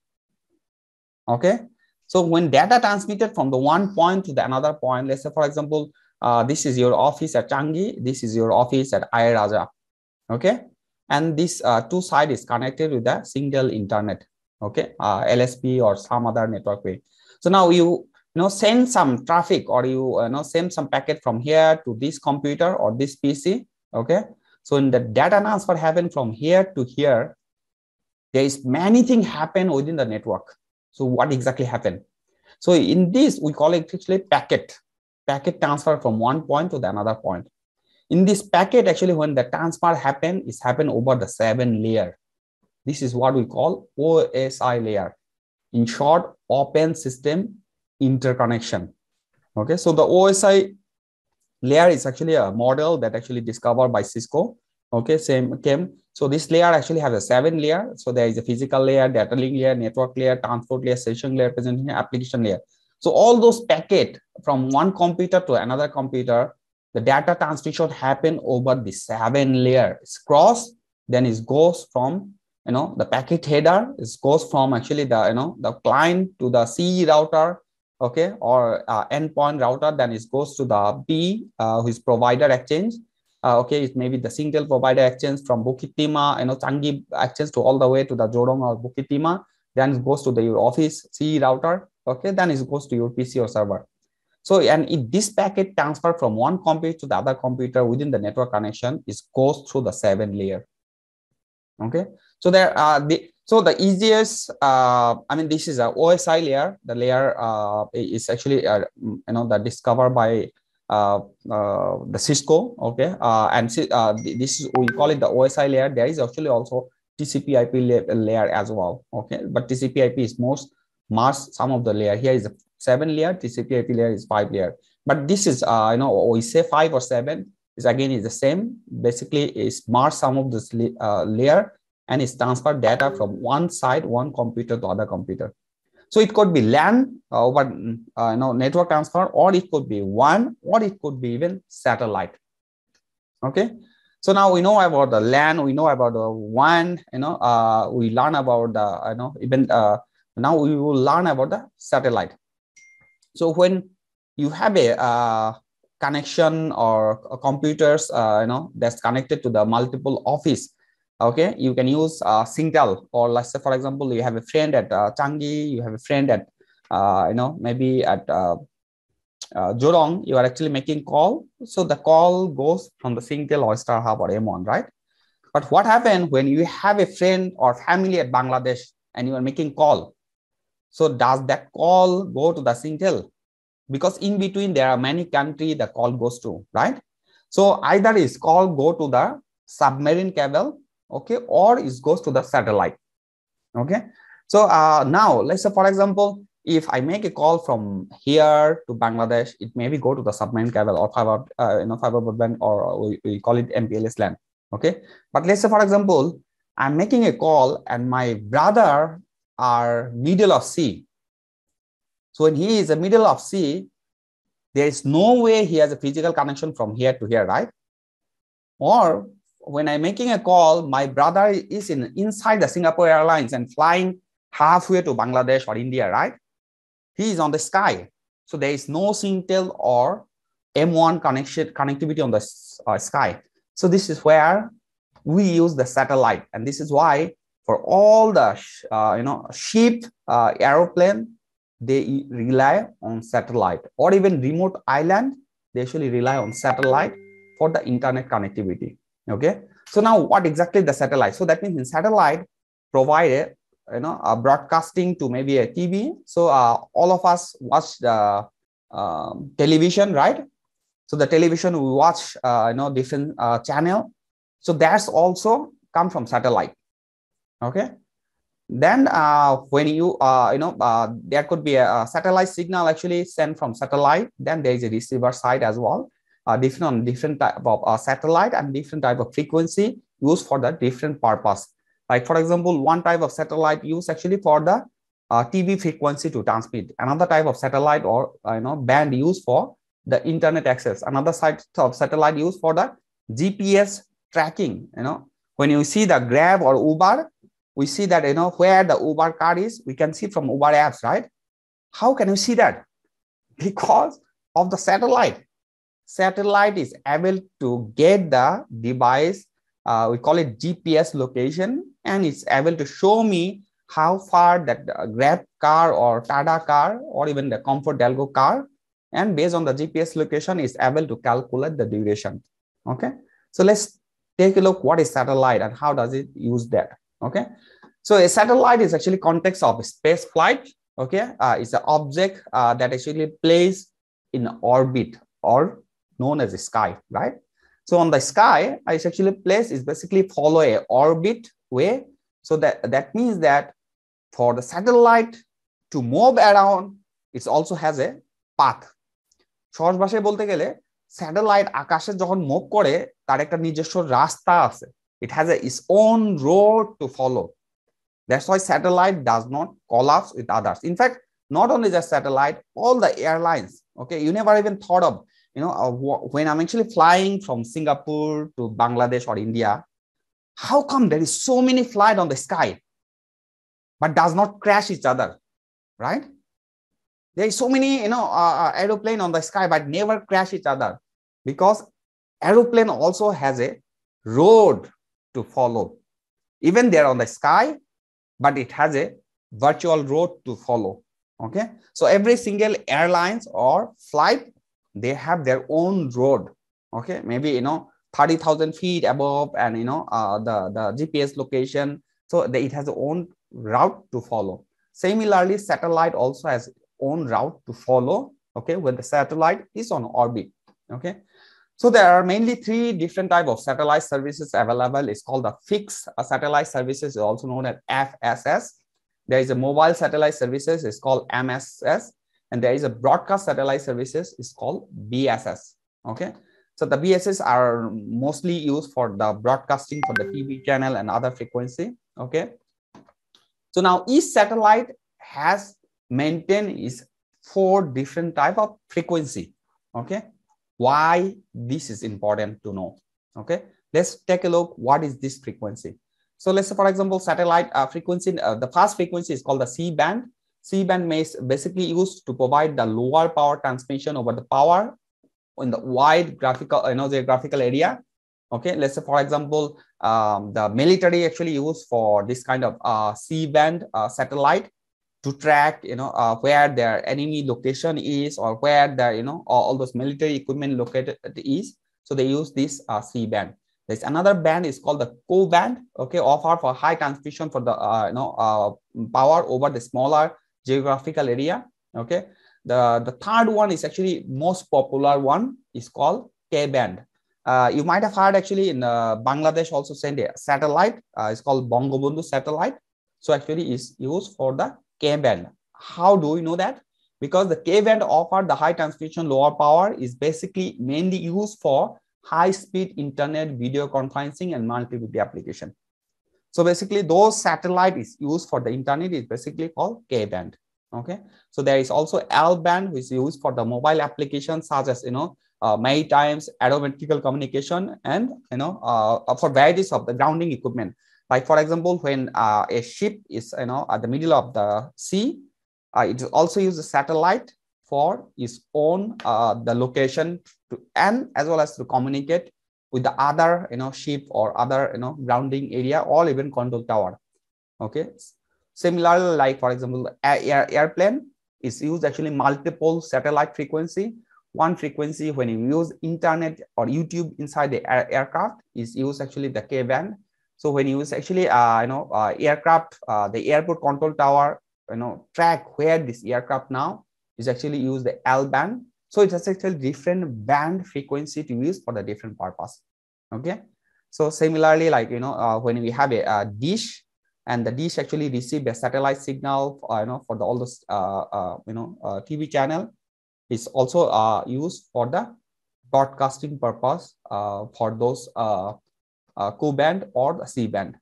Okay, so when data transmitted from the one point to the another point, let's say for example, uh, this is your office at Changi, this is your office at Ayer Rajah. Okay, and this uh, two side is connected with a single internet okay? Uh, ISP or some other network way. So now you you know send some traffic or you, uh, you know send some packet from here to this computer or this pc okay? So in the data transfer happen from here to here there is many things happen within the network so what exactly happened so in this we call it actually packet packet transfer from one point to the another point in this packet actually when the transfer happen is happen over the seven layer this is what we call OSI layer. in short, open system interconnection. Okay, so the OSI layer is actually a model that actually discovered by Cisco. Okay, same came. So this layer actually has a seven layer. So there is a physical layer, data link layer, network layer, transport layer, session layer, presentation, application layer. So all those packet from one computer to another computer, the data transmission happen over the seven layer. It's cross, then it goes from you know the packet header. It goes from actually the you know the client to the CE router, okay, or uh, endpoint router. Then it goes to the B, uh, who is provider exchange. Uh, okay, it may be the single provider exchange from Bukit Timah, you know, Changi exchange to all the way to the Jurong or Bukit Timah. Then it goes to the your office CE router. Okay, then it goes to your PC or server. So, and if this packet transfer from one computer to the other computer within the network connection, it goes through the seven layer. Okay, so there are the so the easiest, uh, I mean, this is a OSI layer. The layer uh, is actually uh, you know the discovered by uh, uh, the Cisco. Okay, uh, and uh, this is we call it the OSI layer. There is actually also TCP/IP layer as well. Okay, but TCP/IP is most mass some of the layer. Here is a seven layer. TCP/IP layer is five layer. But this is uh, you know we say five or seven is again is the same. Basically, is mark some of this uh, layer and is transfer data from one side, one computer to other computer. So it could be LAN uh, over uh, you know network transfer, or it could be WAN, or it could be even satellite. Okay. So now we know about the LAN, we know about the WAN, you know, uh, we learn about the, you know, even uh, now we will learn about the satellite. So when you have a uh, connection or computers, uh, you know, that's connected to the multiple office, okay, you can use uh, Singtel or let's say, for example, you have a friend at uh, Changi, you have a friend at, uh, you know, maybe at uh, uh, Jurong, you are actually making call. So the call goes from the Singtel or StarHub or M1, right? But what happened when you have a friend or family at Bangladesh and you are making call? So does that call go to the Singtel? Because in between there are many country the call goes to, right? So either is call go to the submarine cable, okay, or it goes to the satellite, okay? So uh, now let's say for example, if I make a call from here to Bangladesh, it maybe go to the submarine cable or fiber, uh, you know, fiber broadband, or we, we call it MPLS LAN. Okay, but let's say for example, I'm making a call and my brother are middle of sea. So when he is a middle of sea, there is no way he has a physical connection from here to here, right? Or when I'm making a call, my brother is in inside the Singapore Airlines and flying halfway to Bangladesh or India, right? He is on the sky. So there is no Singtel or M1 connection connectivity on the uh, sky. So this is where we use the satellite. And this is why for all the uh, you know ship uh, aeroplane, they rely on satellite or even remote island, they actually rely on satellite for the internet connectivity. Okay. So now what exactly the satellite? So that means in satellite provided you know uh, broadcasting to maybe a tv so uh, all of us watch the um, television right? So the television we watch uh, you know different uh, channel. So that's also come from satellite. Okay? Then uh, when you uh, you know there could be a, a, satellite signal actually sent from satellite then there is a receiver side as well different on different type of satellite and different type of frequency used for the different purpose like for example, one type of satellite used actually for the uh, TV frequency to transmit. Another type of satellite or uh, you know band used for the internet access. Another type of satellite used for the GPS tracking. You know, when you see the Grab or Uber, we see that you know where the Uber car is. We can see from Uber apps, right? How can you see that? Because of the satellite. Satellite is able to get the device uh, we call it GPS location, and it's able to show me how far that Grab car or TADA car or even the ComfortDelGro car, and based on the GPS location, is able to calculate the duration. Okay, so let's take a look what is satellite and how does it use that. Okay, so a satellite is actually context of space flight. Okay, uh, it's an object uh, that actually plays in orbit or known as sky, right? So on the sky, I actually place is basically follow a orbit way. So that, that means that for the satellite to move around, it also has a path. সহজ ভাষায় বলতে গেলে satellite আকাশে যখন move করে তার একটা নিজস্ব রাস্তা আছে it has a, its own road to follow that's why satellite does not collapse with others in fact not only the satellite all the airlines okay you never even thought of you know uh, when i'm actually flying from singapore to bangladesh or india how come there is so many flight on the sky but does not crash each other right? There is so many you know uh, uh, aeroplane on the sky but never crash each other because aeroplane also has a road to follow. Even they're on the sky but it has a virtual road to follow. Okay? So every single airlines or flight they have their own road. Okay maybe you know 30,000 feet above and you know uh, the the gps location. So the, it has own route to follow. Similarly satellite also has own route to follow okay when the satellite is on orbit okay. So there are mainly three different type of satellite services available. It's called the fixed uh, satellite services. Also known as fss there is a mobile satellite services. It's called mss and there is a broadcast satellite services is called bss okay? So the bss are mostly used for the broadcasting for the tv channel and other frequency okay? So now each satellite has maintained is four different type of frequency okay? Why this is important to know okay? Let's take a look what is this frequency. So let's say for example satellite uh, frequency uh, the first frequency is called the c band c band is basically used to provide the lower power transmission over the power in the wide graphical you know geographical area. Okay let's say for example um, the military actually use for this kind of uh, c band uh, satellite to track you know uh, where their enemy location is or where their you know all, all those military equipment located is. So they use this uh, c band there's another band is called the Ku band okay offer for high transmission for the uh, you know uh, power over the smaller geographical area okay the the third one is actually most popular one is called k band uh, you might have heard actually in uh, bangladesh also send a satellite uh, it's called Bangabandhu satellite so actually is used for the K-band. How do we know that? Because the K-band offered the high transmission, lower power is basically mainly used for high-speed internet video conferencing and multimedia application. So basically those satellite is used for the internet is basically called K-band. Okay. So there is also L-band which is used for the mobile applications such as, you know, uh, times aeronautical communication and, you know, uh, for varieties of the grounding equipment like for example, when uh, a ship is you know at the middle of the sea, uh, it also uses satellite for its own uh, the location to and as well as to communicate with the other you know ship or other you know grounding area or even control tower. Okay. Similarly, like for example, air, airplane is used actually multiple satellite frequency. One frequency when you use internet or YouTube inside the air, aircraft is used actually the K band so when you use actually, uh, you know, uh, aircraft, uh, the airport control tower, you know, track where this aircraft now is actually use the L band. So it's actually different band frequency to use for the different purpose. Okay. So similarly, like, you know, uh, when we have a, a, dish and the dish actually receive a satellite signal, uh, you know, for the, all those, uh, uh, you know, uh, TV channel is also uh, used for the broadcasting purpose for those Ku-band or the C-band.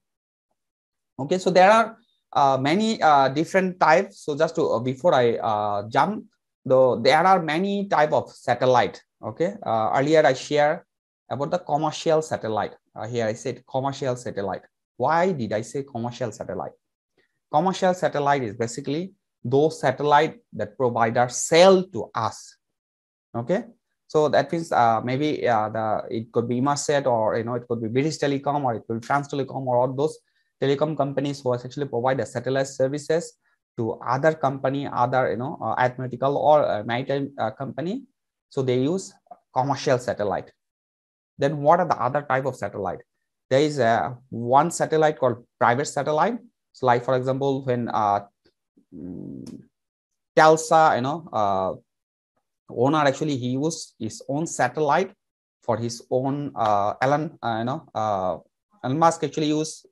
Okay, so there are many different types. So just to, before I jump, though there are many type of satellite. Okay, uh, earlier I share about the commercial satellite. here I said commercial satellite. Why did I say commercial satellite? Commercial satellite is basically those satellite that providers sell to us. Okay, so that means uh, maybe uh, the it could be Inmarsat or you know it could be British Telecom or it could be France Telecom or all those telecom companies who actually provide the satellite services to other company, other you know uh, or uh, maritime uh, company. So they use commercial satellite. Then what are the other type of satellite? There is a one satellite called private satellite. So like for example, when uh, mm, Telsa, you know, uh, owner actually he used his own satellite for his own uh, Elon, uh, you know, uh, Elon Musk actually used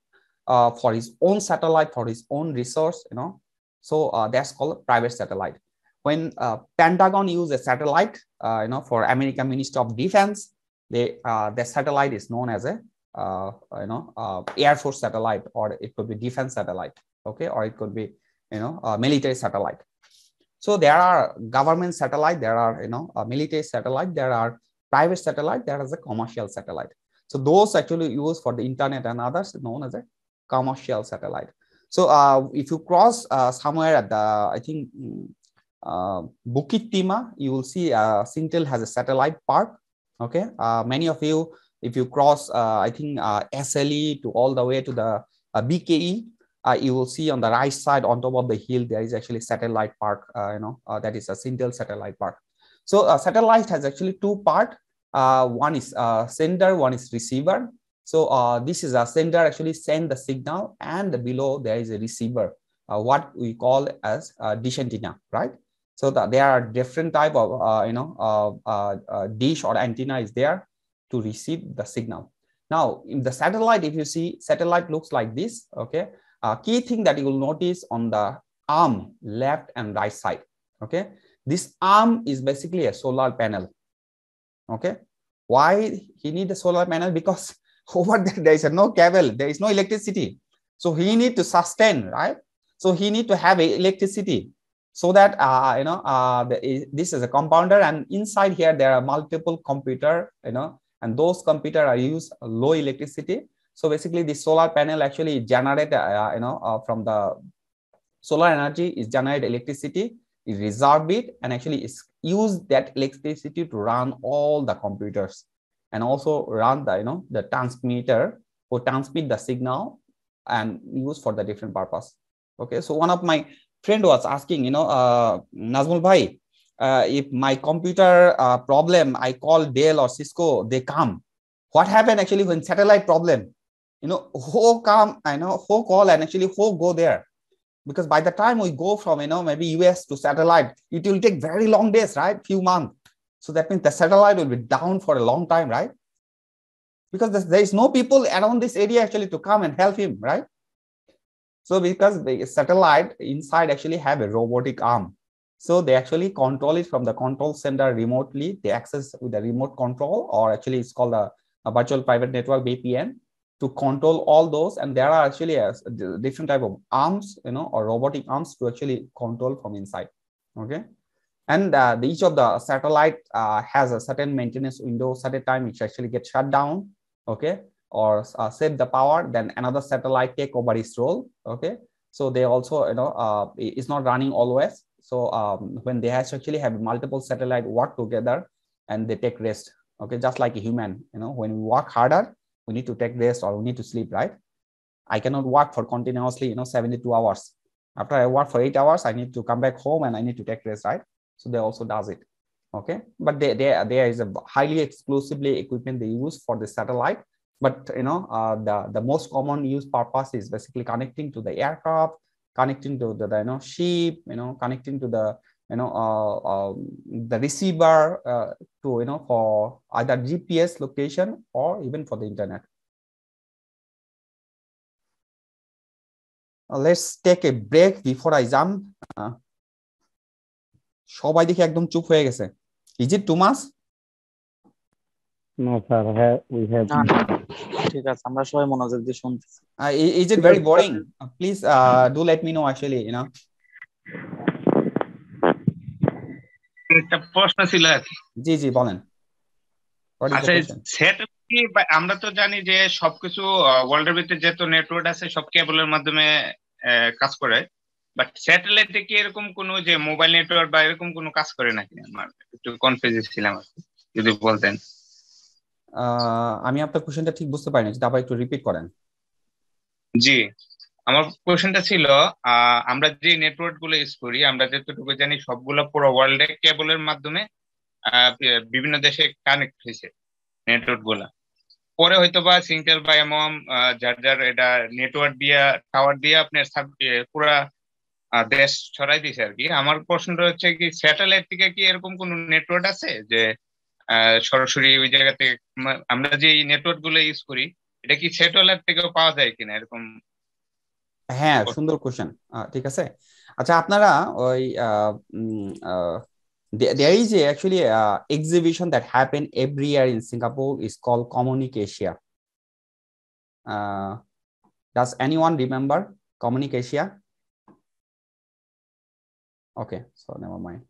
uh, for his own satellite for his own resource, you know, So uh, that's called private satellite. When uh, Pentagon use a satellite, uh, you know, for American Ministry of Defense, they uh, the satellite is known as a uh, you know Air Force satellite, or it could be defense satellite, okay, or it could be you know military satellite. So there are government satellite, there are you know military satellite, there are private satellite, there is a commercial satellite. So those actually used for the internet and others known as a commercial satellite. So uh, if you cross uh, somewhere at the, I think, uh, Bukit Timah, you will see uh, Singtel has a satellite park. Okay, uh, many of you, if you cross, uh, I think uh, SLE to all the way to the BKE, you will see on the right side on top of the hill there is actually satellite park. you know that is a Singtel satellite park. So satellite has actually two part. one is sender, one is receiver. So uh, this is a sender actually send the signal and below there is a receiver, uh, what we call as a dish antenna, right? So that there are different type of, uh, you know, uh, uh, dish or antenna is there to receive the signal. Now in the satellite, if you see satellite looks like this, okay? A key thing that you will notice on the arm, left and right side, okay? This arm is basically a solar panel, okay? Why he need a solar panel? Because over there there is no cable there is no electricity. So he need to sustain right? So he need to have electricity so that uh, you know uh, the, this is a compounder and inside here there are multiple computer you know and those computer are use low electricity. So basically the solar panel actually generate uh, you know uh, from the solar energy is generate electricity reserve it and actually use that electricity to run all the computers and also run the you know the transmitter who transmit the signal and use for the different purpose. Okay so one of my friend was asking you know uh nazmul bhai uh, if my computer uh, problem i call dell or cisco they come. What happened actually when satellite problem? You know who come i know who call and actually who go there? Because by the time we go from you know maybe us to satellite it will take very long days right? Few months so that means the satellite will be down for a long time, right? Because there is no people around this area actually to come and help him, right? So because the satellite inside actually have a robotic arm. So they actually control it from the control center remotely. They access with a remote control, or actually it's called a, a virtual private network VPN to control all those. And there are actually a, different type of arms, you know, or robotic arms to actually control from inside. Okay and uh, the, each of the satellite uh, has a certain maintenance window certain time which actually gets shut down okay? Or uh, save the power then another satellite take over its role okay? So they also you know uh, it's not running always. So um, when they actually have multiple satellite work together and they take rest okay? Just like a human you know? When we work harder we need to take rest or we need to sleep right? I cannot work for continuously you know 72 hours. After i work for eight hours i need to come back home and i need to take rest right so they also does it. Okay, but they, they, there is a highly exclusively equipment they use for the satellite. But you know, uh, the the most common use purpose is basically connecting to the aircraft, connecting to the, the you know ship, you know, connecting to the you know uh, uh, the receiver uh, to you know for either GPS location or even for the internet. Uh, let's take a break before I jump. সবাই দেখে একদম চুপ হয়ে গেছে। Is it too much no sir হ্যাঁ we have ঠিক আছে আমরা সবাই মনোযোগ দিয়ে শুনতেছি। Is it very boring please do let me know actually you know একটা প্রশ্ন ছিল জি জি বলেন। আচ্ছা সেটা আমরা তো জানি যে সবকিছু ওয়ার্ল্ডের ভিতরে যত নেটওয়ার্ক আছে সব কেবলের মাধ্যমে কাজ করে। বাট স্যাটেলাইটে কি এরকম কোনো যে মোবাইল নেটওয়ার্ক বা এরকম কোনো কাজ করে নাকি? আমার একটু কনফিউজ ছিলাম যদি বলতেন। আমি আপনার কোশ্চেনটা ঠিক বুঝতে পারিনি যদি আবার একটু রিপিট করেন। জি আমার কোশ্চেনটা ছিল আমরা যে নেটওয়ার্কগুলো ইউজ করি আমরা যতটুকু জানি সবগুলো পুরো ওয়ার্ল্ডে কেবলের মাধ্যমে বিভিন্ন দেশে কানেক্ট হয়েছে নেটওয়ার্কগুলা। পরে হয়তো বা সিঙ্গেল বা এমন যার যার এটা নেটওয়ার্ক দিয়া টাওয়ার দিয়ে আপনার পুরা দেশ ছড়াই দিছে আর কি। আমার প্রশ্নটা হচ্ছে কি স্যাটেলাইট থেকে কি এরকম কোন নেটওয়ার্ক আছে যে সরাসরি ওই জায়গা থেকে আমরা যে নেটওয়ার্কগুলো ইউজ করি এটা কি স্যাটেলাইট থেকেও পাওয়া যায় কিনা এরকম? হ্যাঁ সুন্দর কোশ্চেন ঠিক আছে? আচ্ছা আপনারা ওই there is actually a exhibition that happen every year in Singapore. Is called Communic Asia. Uh, does anyone remember Communic Asia? Okay, so never mind.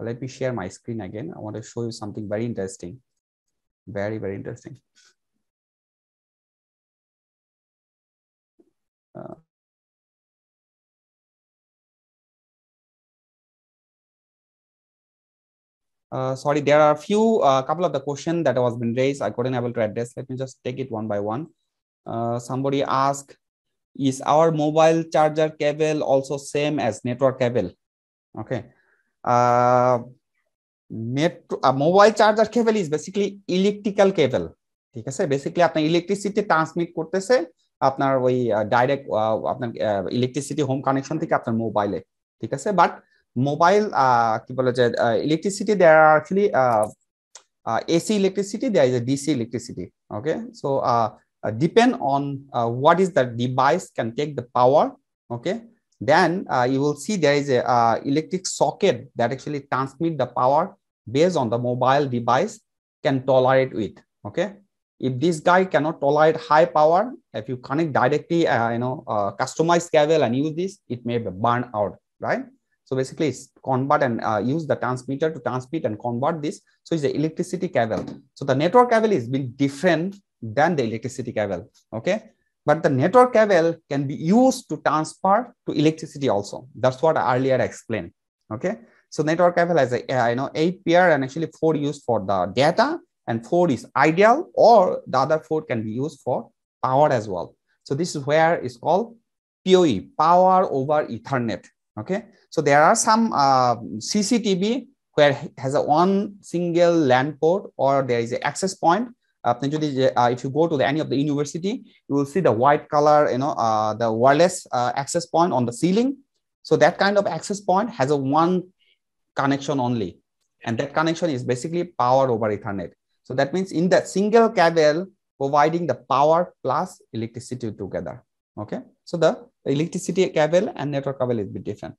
let me share my screen again. I want to show you something very interesting. Very, very interesting. Uh, uh, sorry, there are a few, a uh, couple of the questions that was been raised. I couldn't able to address. Let me just take it one by one. Uh, somebody asked, is our mobile charger cable also same as network cable. Okay. Uh net a uh, mobile charger cable is basically electrical cable. ঠিক আছে? Basically আপনার electricity transmit করতেছে আপনার ওই uh, direct uh, আপনার electricity home connection থেকে আপনার মোবাইলে ঠিক আছে? বাট মোবাইল কি বলে যে electricity there are actually AC electricity there is a DC electricity okay so uh, depend on uh, what is the device can take the power. Okay, then uh, you will see there is a uh, electric socket that actually transmit the power based on the mobile device can tolerate with. Okay, if this guy cannot tolerate high power, if you connect directly, uh, you know, uh, customized cable and use this, it may burn out, right? So basically it's convert and uh, use the transmitter to transmit and convert this. So it's the electricity cable. So the network cable is been different than the electricity cable, okay? But the network cable can be used to transfer to electricity also. That's what I earlier explained, okay? So network cable has a, uh, you know, eight pair and actually four used for the data and four is ideal or the other four can be used for power as well. So this is where it's called PoE, power over ethernet, okay? So there are some uh, CCTV where has a one single LAN port or there is an access point. If you go to of the university, you will see the white color, you know, uh, the wireless uh, access point on the ceiling. So that kind of access point has a one connection only. And that connection is basically power over ethernet. So that means in that single cable, providing the power plus electricity together. Okay. So the electricity cable and network cable is bit different.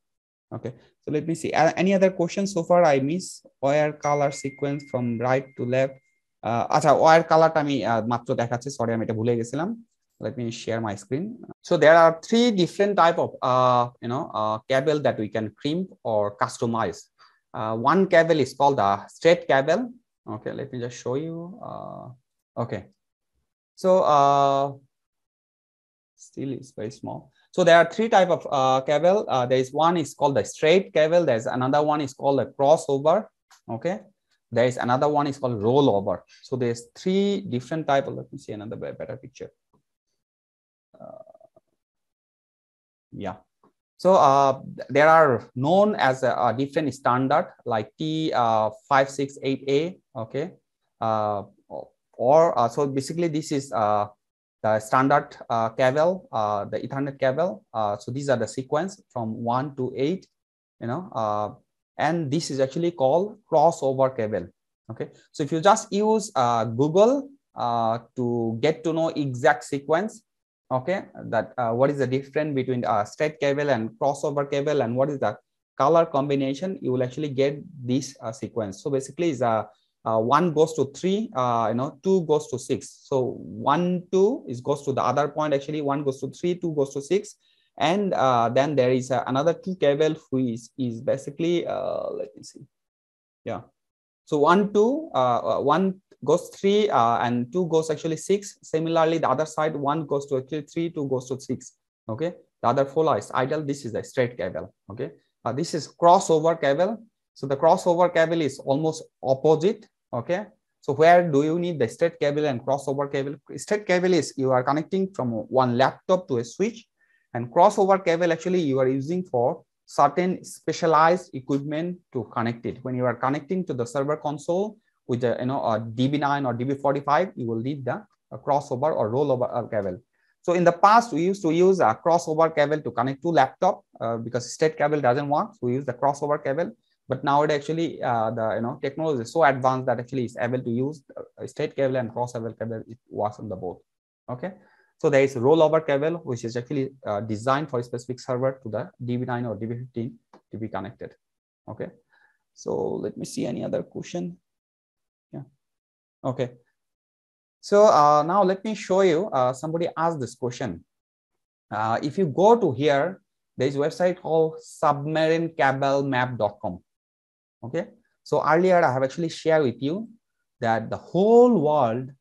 Okay, so let me see. Any other questions so far? I miss wire color sequence from right to left. আচ্ছা war কালারটা আমি মাত্র দেখাচ্ছি sorry আমি এটা ভুলে গেছিলাম let me share my screen so there are three different type of uh, you know uh, cable that we can crimp or customize uh, one cable is called the straight cable okay let me just show you uh, okay so uh, still is very small so there are three type of uh, cable. Uh, there is one is called the straight cable. There's another one is called a crossover. Okay. there is another one is called rollover. So there's three different type of, let me see another better picture. Uh, yeah. So uh, there are known as a, a different standard like T568A. okay. Uh, or so basically this is the standard uh, cable, uh, the Ethernet cable. Uh, so these are the sequence from one to eight, you know, and this is actually called crossover cable. Okay, so if you just use uh, Google uh, to get to know exact sequence, okay, that uh, what is the difference between a straight cable and crossover cable and what is the color combination, you will actually get this sequence. So basically, is a uh, one goes to three, uh, you know, two goes to six. So one, two is goes to the other point. Actually, one goes to three, two goes to six. And uh, then there is uh, another two cable who is, basically, uh, let me see. Yeah. So one, two, uh, one goes three and two goes actually six. Similarly, the other side, one goes to actually three, two goes to six. Okay. The other follow is ideal. This is a straight cable. Okay. this is crossover cable. So the crossover cable is almost opposite. Okay. So where do you need the straight cable and crossover cable? Straight cable is you are connecting from one laptop to a switch and crossover cable actually you are using for certain specialized equipment to connect it. When you are connecting to the server console with a, you know, a DB9 or DB45, you will need the crossover or rollover cable. So in the past, we used to use a crossover cable to connect to laptop uh, because straight cable doesn't work. So we use the crossover cable. But now it actually, uh, the you know technology is so advanced that actually is able to use straight cable and crossover cable. It works on the both. Okay. So there is a rollover cable, which is actually uh, designed for a specific server to the DB9 or DB15 to be connected. Okay. So let me see any other question. Yeah. Okay. So uh, now let me show you, uh, somebody asked this question. Uh, if you go to here, there is a website called submarinecablemap.com. Okay. So earlier I have actually shared with you that the whole world,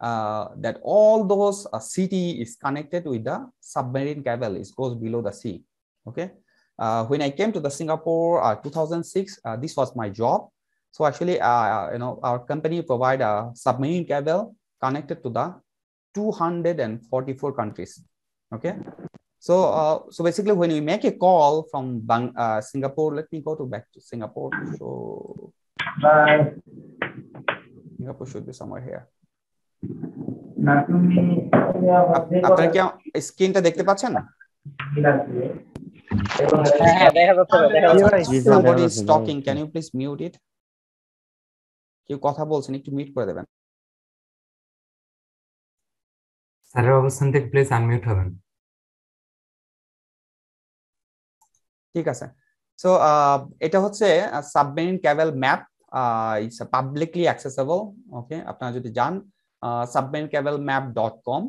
uh, that all those uh, city is connected with the submarine cable. It goes below the sea. Okay. Uh, when I came to the Singapore uh, 2006, uh, this was my job. So actually, uh, you know, our company provide a submarine cable connected to the 244 countries. Okay. So, uh, so basically when we make a call from Bang, uh, Singapore, let me go to back to Singapore. So Bye. Singapore should be somewhere here. আপনারা কি স্ক্রিনটা দেখতে পাচ্ছেন? হ্যাঁ কেউ কথা বলছেন একটু মিউট করে দেবেন। স্যারের অবস্থান থেকে প্লিজ আনমিউট হবেন। ঠিক আছে। সো এটা হচ্ছে submarine cable map it's publicly accessible okay আপনারা যদি যান cable map dot com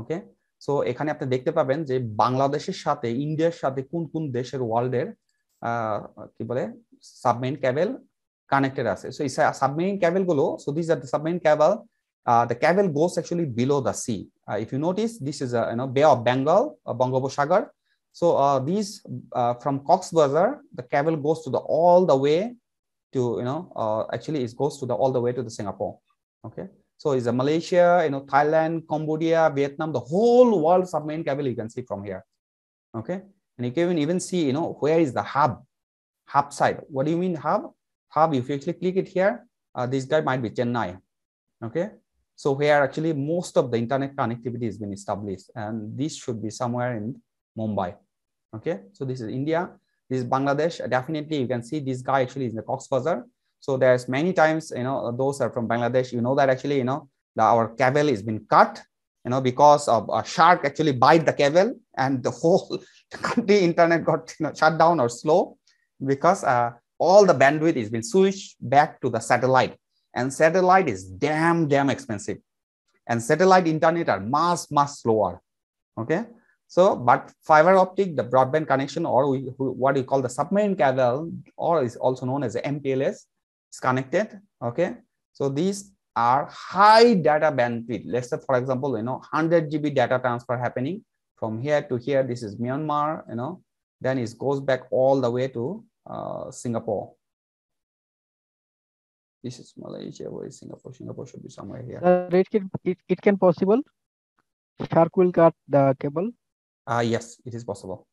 okay so এখানে আপনি দেখতে পাবেন যে বাংলাদেশের সাথে ইন্ডিয়ার সাথে কোন কোন দেশের ওয়ার্ল্ডের কি বলে সাবমেরিন ক্যাবেল কানেক্টেড আছে so submarine ক্যাবেলগুলো so this are the submarine cable the cable goes actually below the sea if you notice this is Bay of Bengal বঙ্গোপসাগর। So uh, these uh, from Cox's Bazar, the cable goes to the all the way to you know uh, actually it goes to the all the so it's a Malaysia, you know Thailand, Cambodia, Vietnam, the whole world submarine cable you can see from here. Okay, and you can even see you know where is the hub, hub side. What do you mean hub? Hub. If you actually click it here, uh, this guy might be Chennai. Okay, so where actually most of the internet connectivity has been established, and this should be somewhere in Mumbai. Okay, so this is India. This is Bangladesh. Definitely, you can see this guy actually is in the Cox Bazar. So there's many times, you know, those are from Bangladesh. You know that actually, you know, the, our cable is been cut, you know, because of a shark actually bite the cable and the whole country internet got you know, shut down or slow because uh, all the bandwidth is been switched back to the satellite and satellite is damn, damn expensive and satellite internet are much, much slower. Okay. So, but fiber optic, the broadband connection, or we, what we call the submarine cable, or is also known as MPLS, is connected. Okay. So these are high data bandwidth. Let's say, for example, you know, 100 GB data transfer happening from here to here. This is Myanmar, you know, then it goes back all the way to uh, Singapore. This is Malaysia. Where is Singapore? Singapore should be somewhere here. Sir, it can, it, it can possible. Shark will cut the cable. Uh, yes, it is possible.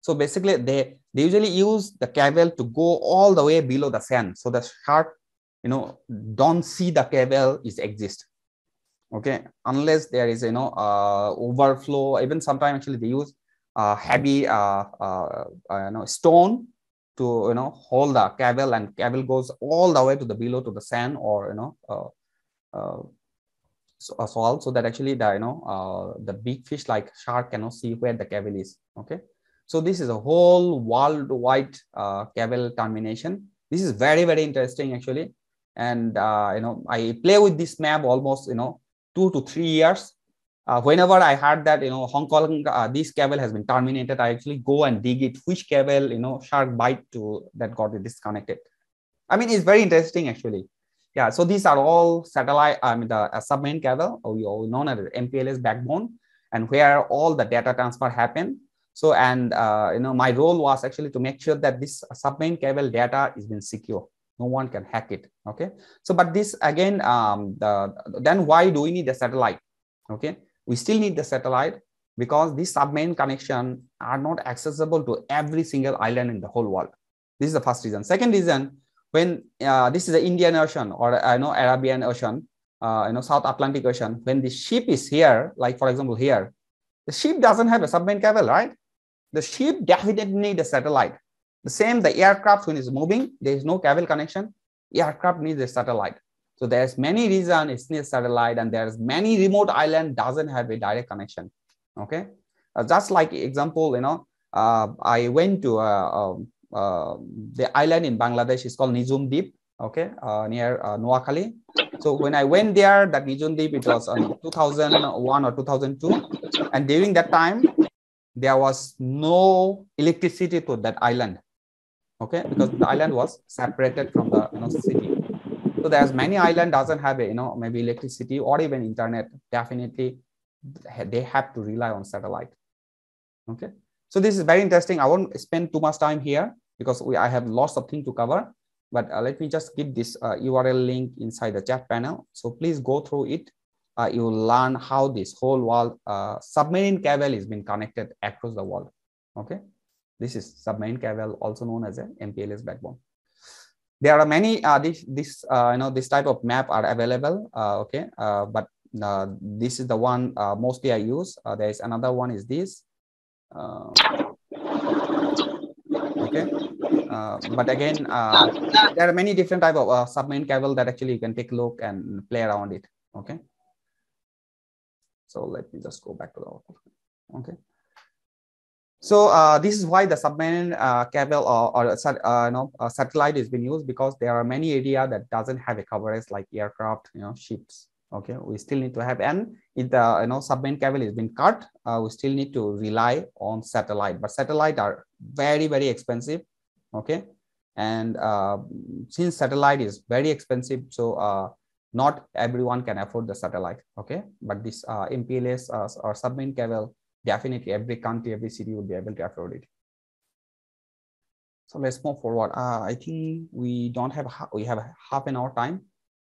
So basically, they, they usually use the cable to go all the way below the sand. So the shark, you know, don't see the cable is exist. Okay, unless there is, you know, uh, overflow. Even sometimes actually they use uh, heavy, uh, uh, uh, you know, stone to, you know, hold the cable and cable goes all the way to the below to the sand or, you know, uh, so, salt so that actually the you know uh, the big fish like shark cannot see where the cable is okay so this is a whole worldwide uh, cable termination. This is very very interesting actually. And uh, you know i play with this map almost you know two to three years. Uh, whenever i heard that you know hong kong uh, this cable has been terminated i actually go and dig it which cable you know shark bite to that got it disconnected. I mean it's very interesting actually. Yeah, so these are all satellite, I mean, the uh, submarine cable, or you all known as MPLS backbone, and where all the data transfer happen. So, and uh, you know, my role was actually to make sure that this submarine cable data is been secure. No one can hack it. Okay. So, but this again, um, the then why do we need the satellite? Okay, we still need the satellite because these submarine connection are not accessible to every single island in the whole world. This is the first reason. Second reason, when uh, this is the Indian Ocean or I uh, know Arabian Ocean, uh, you know South Atlantic Ocean, when the ship is here, like for example here, the ship doesn't have a submarine cable, right? The ship definitely need a satellite. The same, the aircraft when it's moving, there is no cable connection. Aircraft needs a satellite. So there's many reason it's near satellite and there's many remote island doesn't have a direct connection. Okay. Uh, just like example, you know, uh, I went to uh, um, uh, the island in Bangladesh it's called Nijhum Dwip, okay, uh, near uh, Noakhali. So when I went there, that Nijhum Dwip, it was um, 2001 or 2002. And during that time, there was no electricity to that island, okay, because the island was separated from the you know, city. So there's many island doesn't have a, you know, maybe electricity or even internet. Definitely, they have to rely on satellite. Okay. So this is very interesting. I won't spend too much time here because we I have lots of things to cover. But uh, let me just give this uh, URL link inside the chat panel. So please go through it. Uh, you learn how this whole world uh, submarine cable is being connected across the world. Okay, this is submarine cable, also known as a MPLS backbone. There are many uh, this this uh, you know this type of map are available. okay, but this is the one mostly I use. there is another one is this uh, okay uh, but again uh, there are many different type of submarine cable that actually you can take a look and play around it okay so let me just go back to the okay. So uh, this is why the submarine uh, cable or, or uh, you know, satellite is being used because there are many area that doesn't have a coverage like aircraft, you know, ships. Okay. We still need to have and if the you know submarine cable is been cut uh, we still need to rely on satellite. But satellite are very very expensive. Okay. And uh, since satellite is very expensive so uh, not everyone can afford the satellite okay but this uh, mpls uh, or submarine cable definitely every country every city would be able to afford it so let's move forward uh, i think we don't have we have half an hour time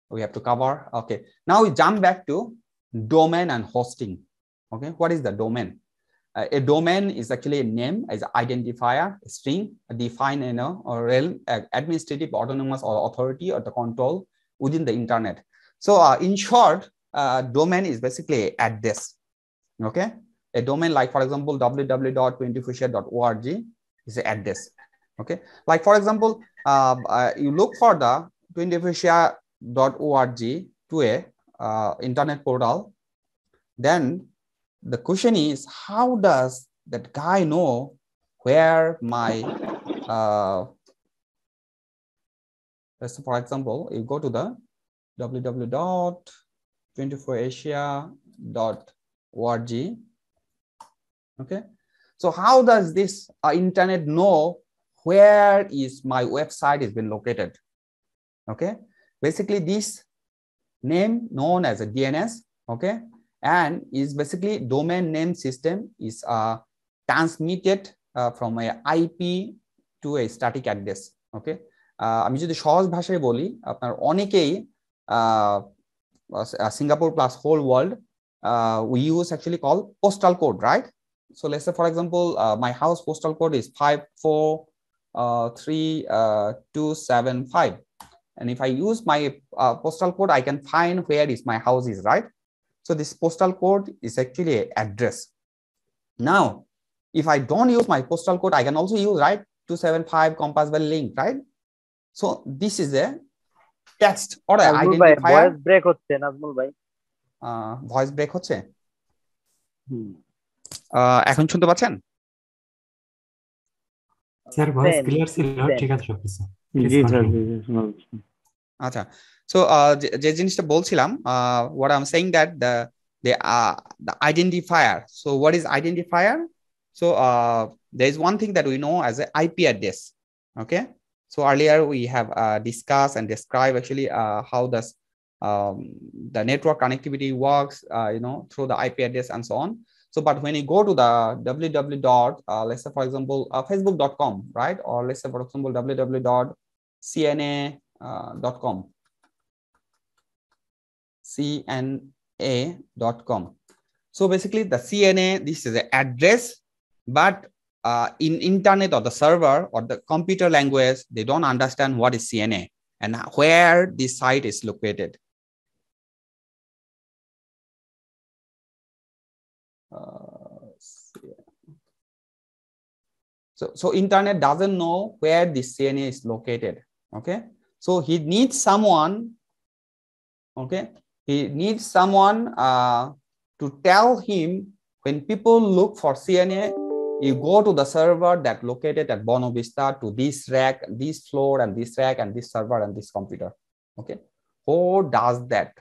we have to cover. Okay, now we jump back to domain and hosting. Okay, what is the domain? Uh, a domain is actually a name as identifier, a string, a defined you know, or realm, administrative, autonomous, or authority or the control within the internet. So uh, in short, uh, domain is basically address. Okay, a domain like for example www.24asia.org is an address. Okay, like for example, uh, uh, you look for the 24asia org to a uh, internet portal, then the question is, how does that guy know where my, uh, let's for example, you go to the www.24asia.org. Okay. So how does this uh, internet know where is my website is been located? Okay. Basically, this name known as a DNS, okay, and is basically domain name system is uh, transmitted uh, from a IP to a static address, okay. আমি যদি সহজ ভাষায় বলি আপনার অনেকেই Singapore plus whole world, we use actually called postal code, right? So let's say, for example, uh, my house postal code is 543275. Uh, uh, and if I use my postal code, I can find where is my house is, right? So this postal code is actually an address. Now, if I don't use my postal code, I can also use, right, 275 Compassvale link, right? So this is a text or an identifier. Voice হচ্ছে নাজমুল ভাই। Voice break হচ্ছে এখন শুনতে পাচ্ছেন sir voice clear ছিল ঠিক আছে সবকিছু আচ্ছা সো যে জিনিসটা বলছিলাম what i'm saying that the the uh, the identifier so what is identifier so uh, there is one thing that we know as an ip address okay so earlier we have uh, discussed and described actually uh, how does um, the network connectivity works uh, you know through the ip address and so on so, but when you go to the www uh, let's say for example, uh, facebook.com, right? Or let's say for example, www.cna.com, uh, cna.com. So basically the CNA, this is the address, but uh, in internet or the server or the computer language, they don't understand what is CNA and where this site is located. Uh, so, so internet doesn't know where this CNA is located. Okay. So he needs someone Okay, he needs someone uh, to tell him when people look for CNA, you go to the server that located at Buona Vista to this rack, this floor, and this rack, and this server, and this computer. Okay, who does that?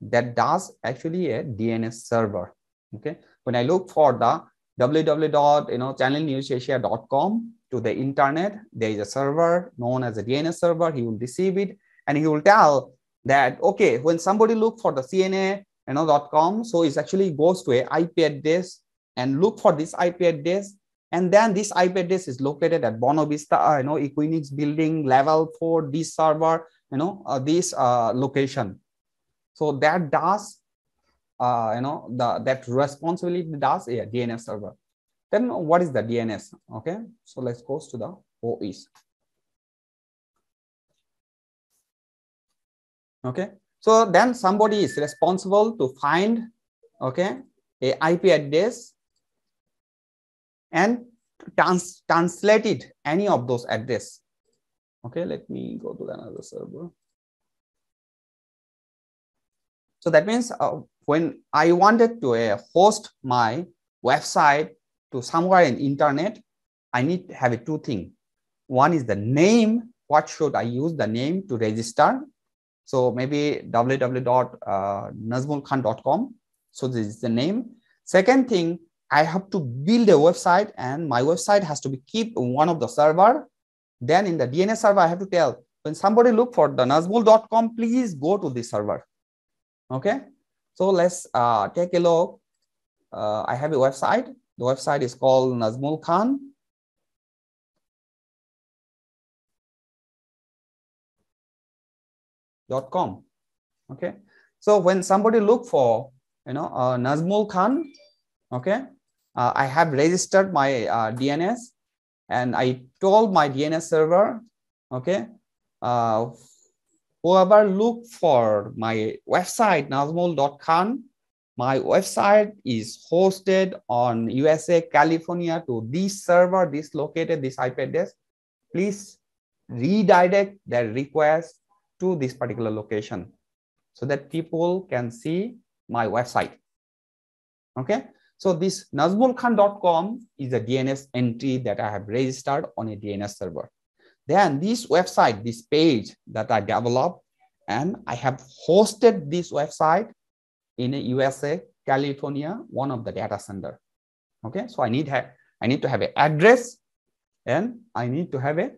That does actually a DNS server. Okay, when I look for the www. You know, channelnewsasia.com to the internet, there is a server known as a DNS server. He will receive it, and he will tell that okay, when somebody look for the CNA you know .com, so it actually goes to a IP address and look for this IP address and then this IP address is located at Buona Vista, uh, you know, Equinix building level for this server, you know, uh, this uh, location. So that does, uh, you know, the that responsibility does a DNS server. Then what is the DNS? Okay, so let's go to the OS. Okay, so then somebody is responsible to find, okay, a IP address and trans translate it any of those address. Okay let me go to another server. So that means uh, when i wanted to uh, host my website to somewhere in internet i need to have a two thing. One is the name what should i use the name to register? So maybe www.nazmulkhan.com uh, so this is the name. Second thing I have to build a website and my website has to be keep one of the server. Then in the DNS server, I have to tell when somebody look for the nazmul.com, please go to this server. Okay. So let's uh, take a look. Uh, I have a website. The website is called Nazmul Khan. Dot com. Okay. So when somebody look for, you know, uh, Nazmul Khan, okay, uh, I have registered my uh, DNS and I told my DNS server, okay, uh, whoever look for my website, nazmul.com, my website is hosted on USA, California to this server, this located, this IP address. Please redirect their request to this particular location so that people can see my website. Okay. So this nazmulkhan.com is a DNS entry that I have registered on a DNS server. Then this website, this page that I developed, and I have hosted this website in a USA, California, one of the data center. Okay, so I need I need to have an address and I need to have a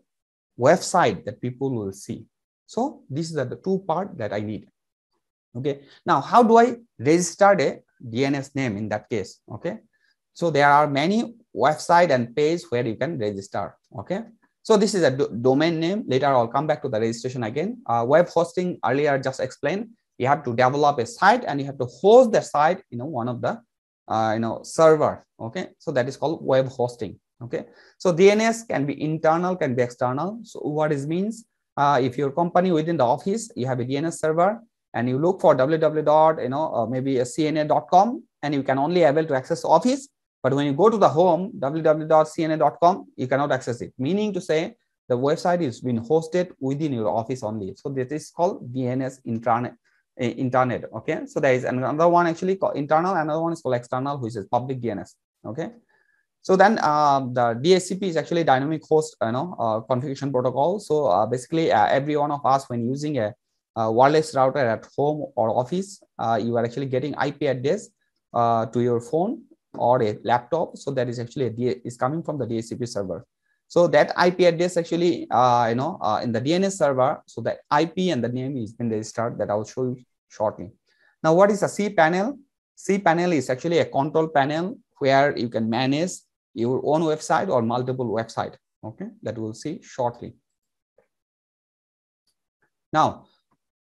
website that people will see. So these are the two part that I need. Okay, now how do I register a DNS name in that case. Okay. So there are many website and page where you can register. Okay. So this is a do domain name. Later I'll come back to the registration again. Uh, web hosting earlier just explained. You have to develop a site and you have to host the site, you know, one of the, uh, you know, server. Okay. So that is called web hosting. Okay. So DNS can be internal, can be external. So what is means? Uh, if your company within the office, you have a DNS server, and you look for www. you know uh, maybe a cna.com and you can only able to access office but when you go to the home www.cna.com you cannot access it meaning to say the website is being hosted within your office only so this is called dns intranet uh, internet okay so there is another one actually called internal another one is called external which is public dns okay so then uh, the DHCP is actually dynamic host, you know, uh, configuration protocol. So uh, basically, uh, every one of us, when using a uh, wireless router at home or office, uh, you are actually getting IP address uh, to your phone or a laptop. So that is actually a is coming from the DHCP server. So that IP address actually, uh, you know, in the DNS server, so that IP and the name is been registered that I will show you shortly. Now, what is a cPanel? C panel is actually a control panel where you can manage your own website or multiple website. Okay, that we'll see shortly. Now,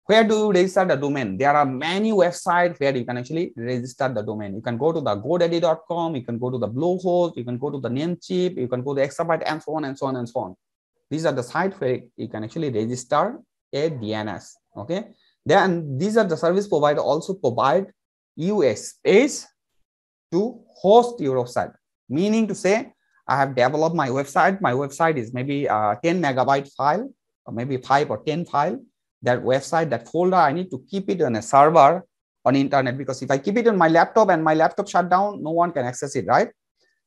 where do you register the domain? There are many websites where you can actually register the domain. You can go to the godaddy.com, you can go to the Bluehost, you can go to the Namecheap, you can go to the Exabyte, and so on and so on and so on. These are the sites where you can actually register a DNS. Okay. Then these are the service provider also provide you a space to host your website. Meaning to say, I have developed my website. My website is maybe a 10 megabyte file, or maybe five or 10 file that website, that folder, I need to keep it on a server on internet because if I keep it on my laptop and my laptop shut down, no one can access it, right?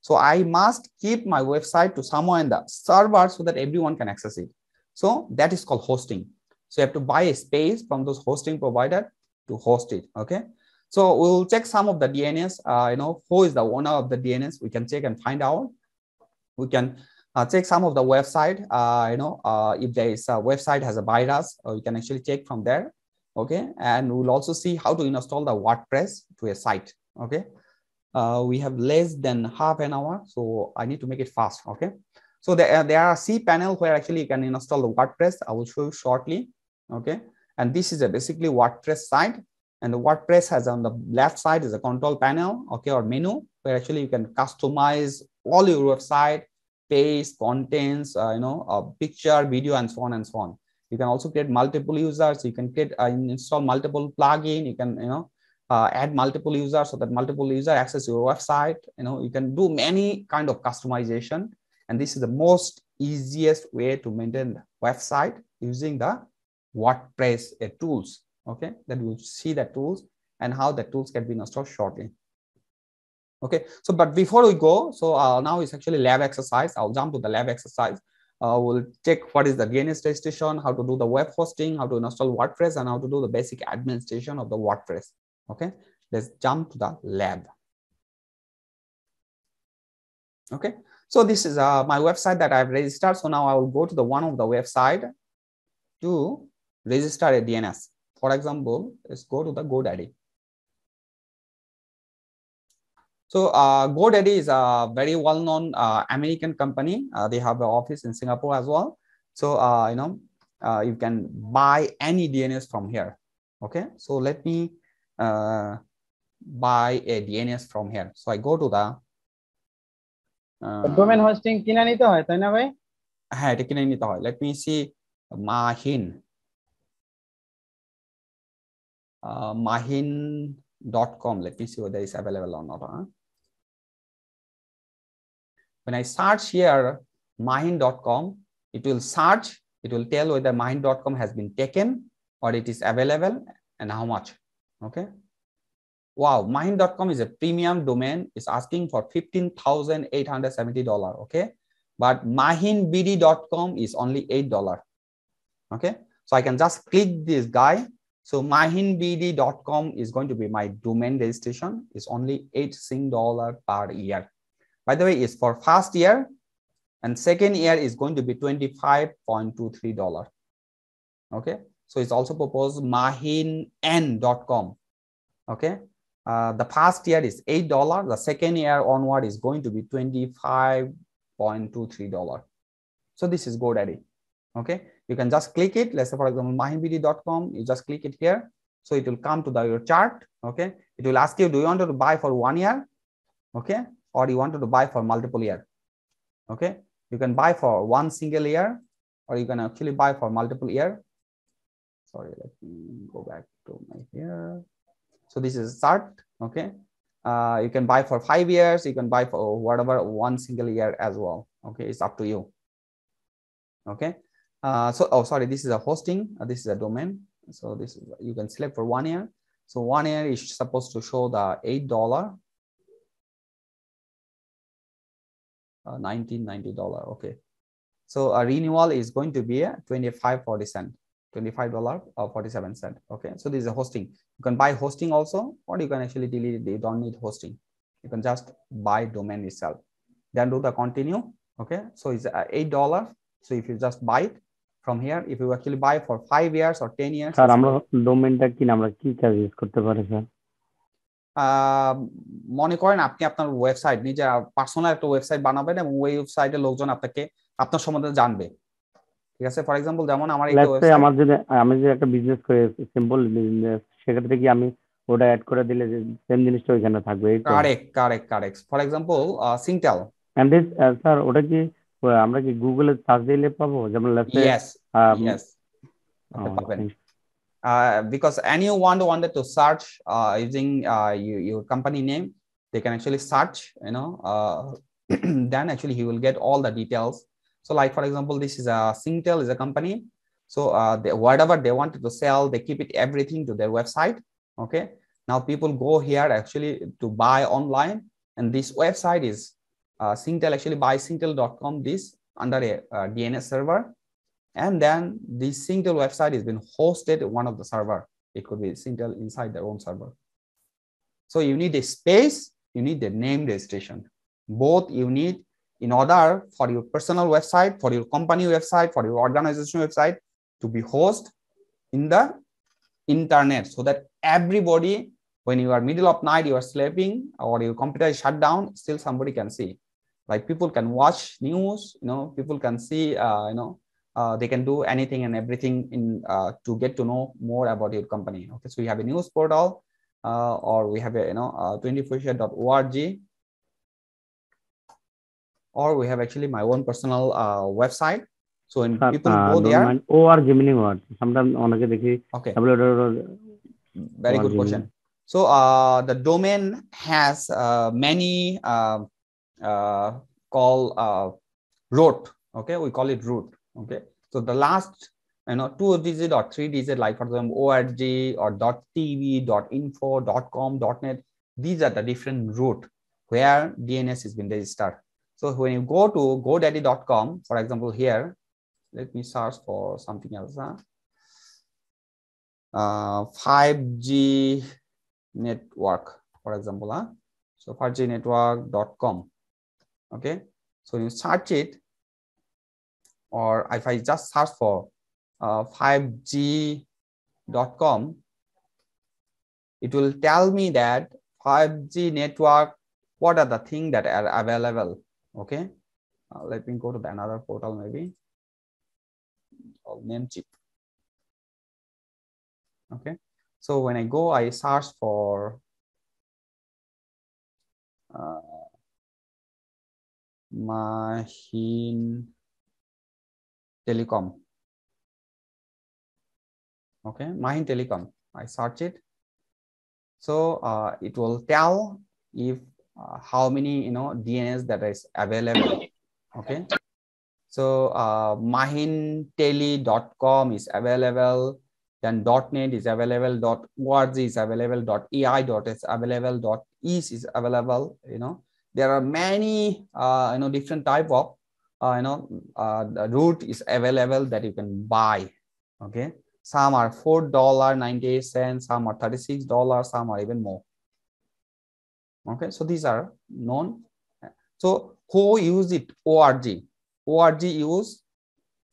So I must keep my website to somewhere in the server so that everyone can access it. So that is called hosting. So you have to buy a space from those hosting provider to host it. Okay. So we'll check some of the DNS, uh, you know, who is the owner of the DNS. We can check and find out. We can uh, check some of the website, uh, you know, uh, if there is a website has a virus, uh, we can actually check from there. Okay. And we'll also see how to install the WordPress to a site. Okay. Uh, we have less than half an hour. So I need to make it fast. Okay. So there, there are panel where actually you can install the WordPress. I will show you shortly. Okay. And this is a basically WordPress site and the WordPress has on the left side is a control panel, okay, or menu where actually you can customize all your website, page, contents, uh, you know, a picture, video, and so on and so on. You can also create multiple users. You can create uh, install multiple plugin. You can, you know, uh, add multiple users so that multiple user access your website. You know, you can do many kind of customization. And this is the most easiest way to maintain the website using the WordPress uh, tools okay that we'll see the tools and how the tools can be installed shortly okay so but before we go so uh, now it's actually lab exercise i'll jump to the lab exercise uh, we'll check what is the DNS registration, how to do the web hosting, how to install WordPress, and how to do the basic administration of the WordPress. Okay, let's jump to the lab. Okay, so this is uh, my website that I've registered. So now I will go to the one of the website to register a DNS. For example, let's go to the GoDaddy. So uh, GoDaddy is a very well-known uh, American company. Uh, they have an office in Singapore as well. So uh, you know uh, you can buy any DNS from here. Okay, so let me uh, buy a DNS from here. So I go to the domain hosting কিনে নিতে হয় তাই না ভাই হ্যাঁ এটা কিনে নিতে হয় let me C Mahin uh, mahin.com. Let me see whether it's available or not. Huh? When I search here mahin.com, it will search, it will tell whether mahin.com has been taken or it is available and how much. Okay. Wow, mahin.com is a premium domain. It's asking for $15,870. Okay. But mahinbd.com is only $8. Okay. So I can just click this guy so mahinbd.com is going to be my domain registration. It's only eight sing dollar per year. By the way, is for first year and second year is going to be $25.23. Okay. So it's also proposed mahin.n.com. Okay. Uh, the first year is $8. The second year onward is going to be $25.23. So this is GoDaddy. Okay you can just click it. Let's say, for example, mahinbd.com, you just click it here. So it will come to the, your chart. Okay. It will ask you, do you want to buy for one year? Okay. Or you wanted to buy for multiple year? Okay. You can buy for one single year or you can actually buy for multiple year. Sorry, let me go back to my here. So this is chart. Okay. Uh, you can buy for five years. You can buy for whatever one single year as well. Okay. It's up to you. Okay. Uh, so, oh, sorry, this is a hosting. Uh, this is a domain. So this is, you can select for one year. So one year is supposed to show the eight dollar, uh, nineteen ninety dollar. Okay. So a renewal is going to be a twenty five forty cent, twenty five dollar or forty seven cent. Okay. So this is a hosting. You can buy hosting also, or you can actually delete it. You don't need hosting. You can just buy domain itself. Then do the continue. Okay. So it's eight dollar. So if you just buy it, from here if you actually buy for 5 years or 10 years sir আমরা ডোমেইনটা কিনে আমরা কি কাজ use করতে পারি sir মনে করেন আপনি আপনার ওয়েবসাইট নিজে পার্সোনাল একটা ওয়েবসাইট বানাবেন এবং ওই ওয়েবসাইটে লোকজন আপনাকে আপনার সম্বন্ধে জানবে। ঠিক আছে? ফর এক্সাম্পল যেমন আমার এই ওয়েবসাইট আমার যদি আমি যদি একটা বিজনেস করি সিম্পল বিজনেস সেক্ষেত্রে কি আমি ওটা অ্যাড করে দিলে যে সেম জিনিসটা ওইখানে থাকবে? Correct correct correct for example Singtel and this sir ওটা কি আমরা কি গুগলে সার্চ দিলে পাবো? যেমন লেটস ইয়েস ইয়েস পাবেন। Uh, because anyone wanted to search uh, using uh, you, your company name, they can actually search, you know, uh, then actually he will get all the details. So like, for example, this is a Singtel is a company. So uh, they, whatever they wanted to sell, they keep it everything to their website. Okay. Now people go here actually to buy online, and this website is Singtel actually buy Singtel.com this under a DNS server, and then this Singtel website has been hosted one of the server. It could be Singtel inside their own server. So you need a space, you need the name registration. Both you need in order for your personal website, for your company website, for your organization website to be hosted in the internet so that everybody, when you are middle of night, you are sleeping or your computer is shut down, still somebody can see. Like people can watch news, you know, people can see, uh, you know, uh, they can do anything and everything in uh, to get to know more about your company. Okay so we have a news portal uh, or we have a you know uh, 24asia.org or we have actually my own personal uh, website. So when Sir, people uh, go there. mind. org meaning what? Sometimes onake dekhi okay. Very good question. So uh, the domain has uh, many uh, uh, call uh, root okay we call it root okay so the last you know two digit or three digit like for example org or tv info com net these are the different root where dns has been registered so when you go to godaddy.com for example here let me search for something else huh? uh, 5g network for example huh? so 5g network.com okay so you search it or if I just search for uh, 5G.com, it will tell me that 5G network, what are the things that are available, okay? Uh, let me go to the another portal maybe, called Namecheap. Okay, so when I go, I search for uh, Mahin telecom. Okay Mahin telecom. I search it. So uh, it will tell if uh, how many you know dns that is available. Okay. So uh, mahintele.com is available. Then dot .net is available. Dot .org is available. Dot .ai dot is available .east is available you know. There are many uh, you know different type of uh, you know uh, the root is available that you can buy okay? Some are four dollar 98 cents some are 36 dollars some are even more okay? So these are known. So who use it? Org org use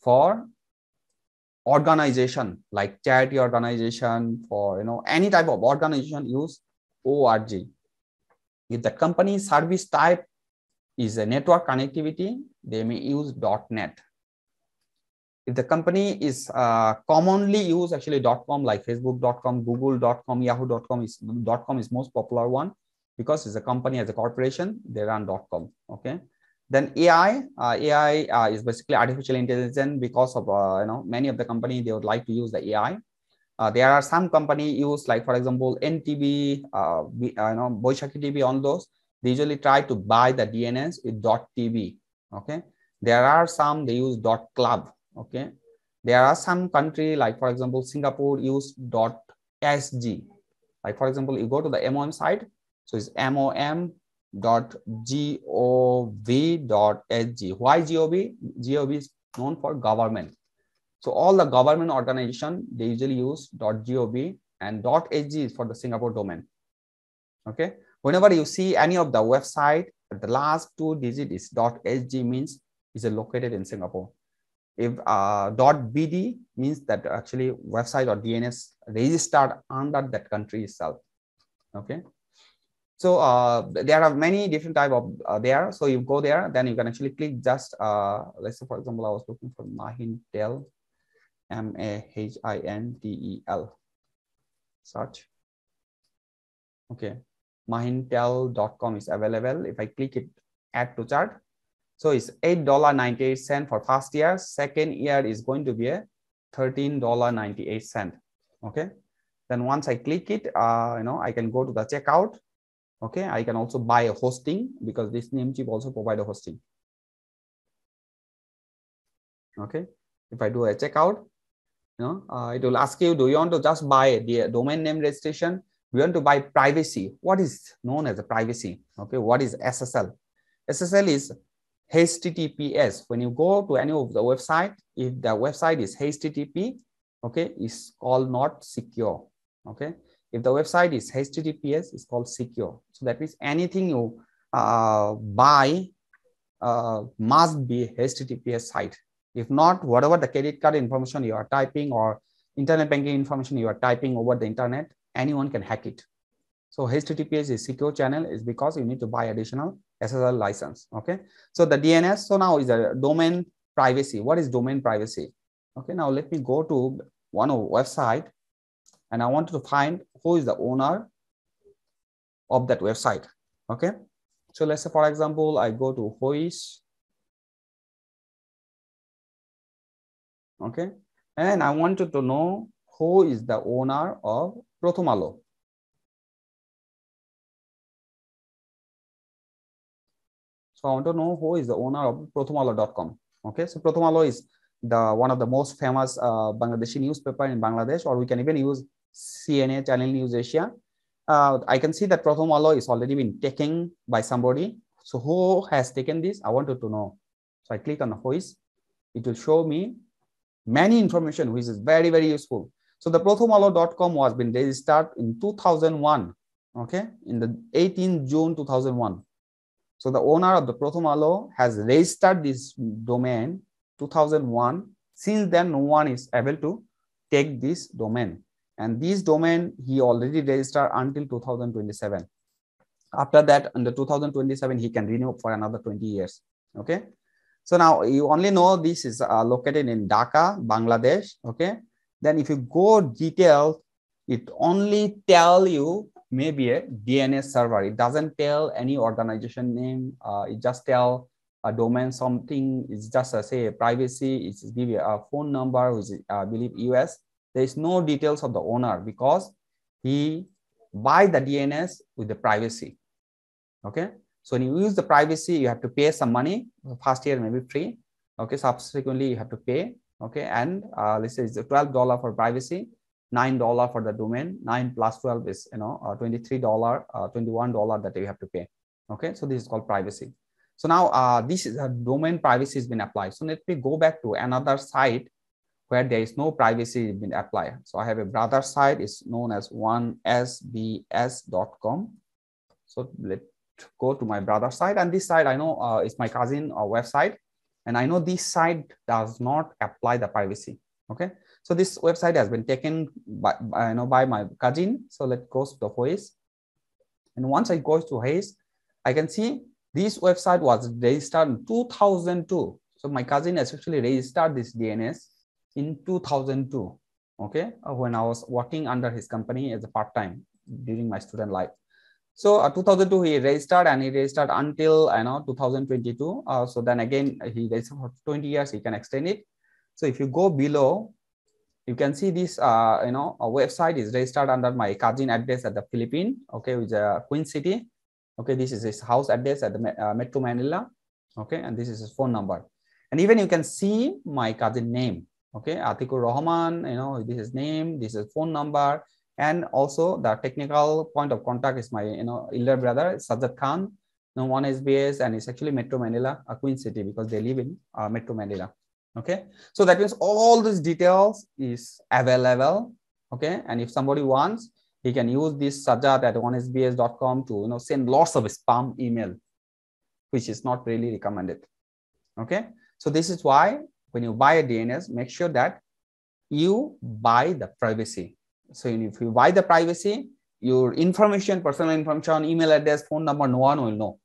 for organization like charity organization for you know any type of organization use org if the company service type is a network connectivity, they may use .NET. If the company is uh, commonly used actually .com like Facebook.com, Google.com, Yahoo.com is .com is most popular one because it's a company as a corporation, they run .com, okay? Then AI, uh, AI uh, is basically artificial intelligence because of, uh, you know, many of the company, they would like to use the AI. Uh, there are some company use like, for example, NTV, uh, you know, Boishakhi TV on those they usually try to buy the DNS with .tv. Okay, there are some they use .club. Okay, there are some country like for example Singapore use .sg. Like for example, you go to the MOM site, so it's mom dot gov dot sg. Why gov? Gov is known for government. So all the government organization they usually use dot .gov and dot .sg is for the Singapore domain. Okay, whenever you see any of the website, the last two digit is .sg means is located in Singapore. If uh, .bd means that actually website or DNS registered under that country itself. Okay. So uh, there are many different type of uh, there. So you go there, then you can actually click just, uh, let's say, for example, I was looking for Mahintel, M-A-H-I-N-T-E-L, search. Okay mahintel.com is available. If I click it, add to chart. So it's $8.98 for first year. Second year is going to be a $13.98. Okay. Then once I click it, uh, you know, I can go to the checkout. Okay. I can also buy a hosting because this Namecheap also provide a hosting. Okay. If I do a checkout, you know, uh, it will ask you, do you want to just buy the domain name registration? We want to buy privacy. What is known as a privacy? Okay, what is SSL? SSL is HTTPS. When you go to any of the website, if the website is HTTP, okay, is called not secure. Okay, if the website is HTTPS, it's called secure. So that means anything you uh, buy uh, must be HTTPS site. If not, whatever the credit card information you are typing or internet banking information you are typing over the internet, anyone can hack it. So HTTPS is secure channel is because you need to buy additional SSL license. Okay. So the DNS, so now is a domain privacy. What is domain privacy? Okay. Now let me go to one of website and I want to find who is the owner of that website. Okay. So let's say, for example, I go to Whois. Okay. And I wanted to know who is the owner of Prothomalo. So I want to know who is the owner of prothomalo.com. Okay, so Prothomalo is the one of the most famous uh, Bangladeshi newspaper in Bangladesh, or we can even use CNA Channel News Asia. Uh, I can see that Prothomalo is already been taken by somebody. So who has taken this? I wanted to know. So I click on the Whois. It will show me many information, which is very, very useful. So the prothomalo.com was been registered in 2001, okay, in the 18 June 2001. So the owner of the Prothomalo has registered this domain 2001. Since then, no one is able to take this domain. And this domain he already registered until 2027. After that, under 2027, he can renew for another 20 years. Okay. So now you only know this is uh, located in Dhaka, Bangladesh. Okay. Then if you go detail, it only tell you maybe a DNS server. It doesn't tell any organization name. Uh, it just tell a domain something. It's just a, say a privacy. It's give you a phone number, which is, I believe US. There is no details of the owner because he buy the DNS with the privacy. Okay. So when you use the privacy, you have to pay some money. First year maybe free. Okay. Subsequently, you have to pay. Okay. And uh, let's say it's $12 for privacy nine dollar for the domain nine plus 12 is you know uh, 23 dollar uh, 21 dollar that you have to pay. Okay so this is called privacy. So now uh, this is a domain privacy has been applied. So let me go back to another site where there is no privacy been applied. So i have a brother site is known as 1sbs.com so let's go to my brother site and this site i know uh, is my cousin uh, website and i know this site does not apply the privacy okay so this website has been taken by, by you know by my cousin. So let's go to the Whois. And once I go to Whois, I can see this website was registered in 2002. So my cousin has actually registered this DNS in 2002. Okay, uh, when I was working under his company as a part time during my student life. So uh, 2002 he registered and he registered until you know 2022. Uh, so then again he registered for 20 years. He can extend it. So if you go below, you can see this, uh, you know, a website is registered under my cousin address at the Philippines, okay, which is uh, Quezon City. Okay, this is his house address at the uh, Metro Manila. Okay, and this is his phone number. And even you can see my cousin name. Okay, Atikur Rahman, you know, this is name, this is phone number, and also the technical point of contact is my, you know, elder brother, Sajjad Khan. No one based and it's actually Metro Manila, a Quezon City because they live in uh, Metro Manila. Okay? So that means all these details is available. Okay? And if somebody wants he can use this sajjad at onesbs.com to you know send lots of spam email which is not really recommended. Okay? So this is why when you buy a dns make sure that you buy the privacy so if you buy the privacy your information personal information email address phone number no one will know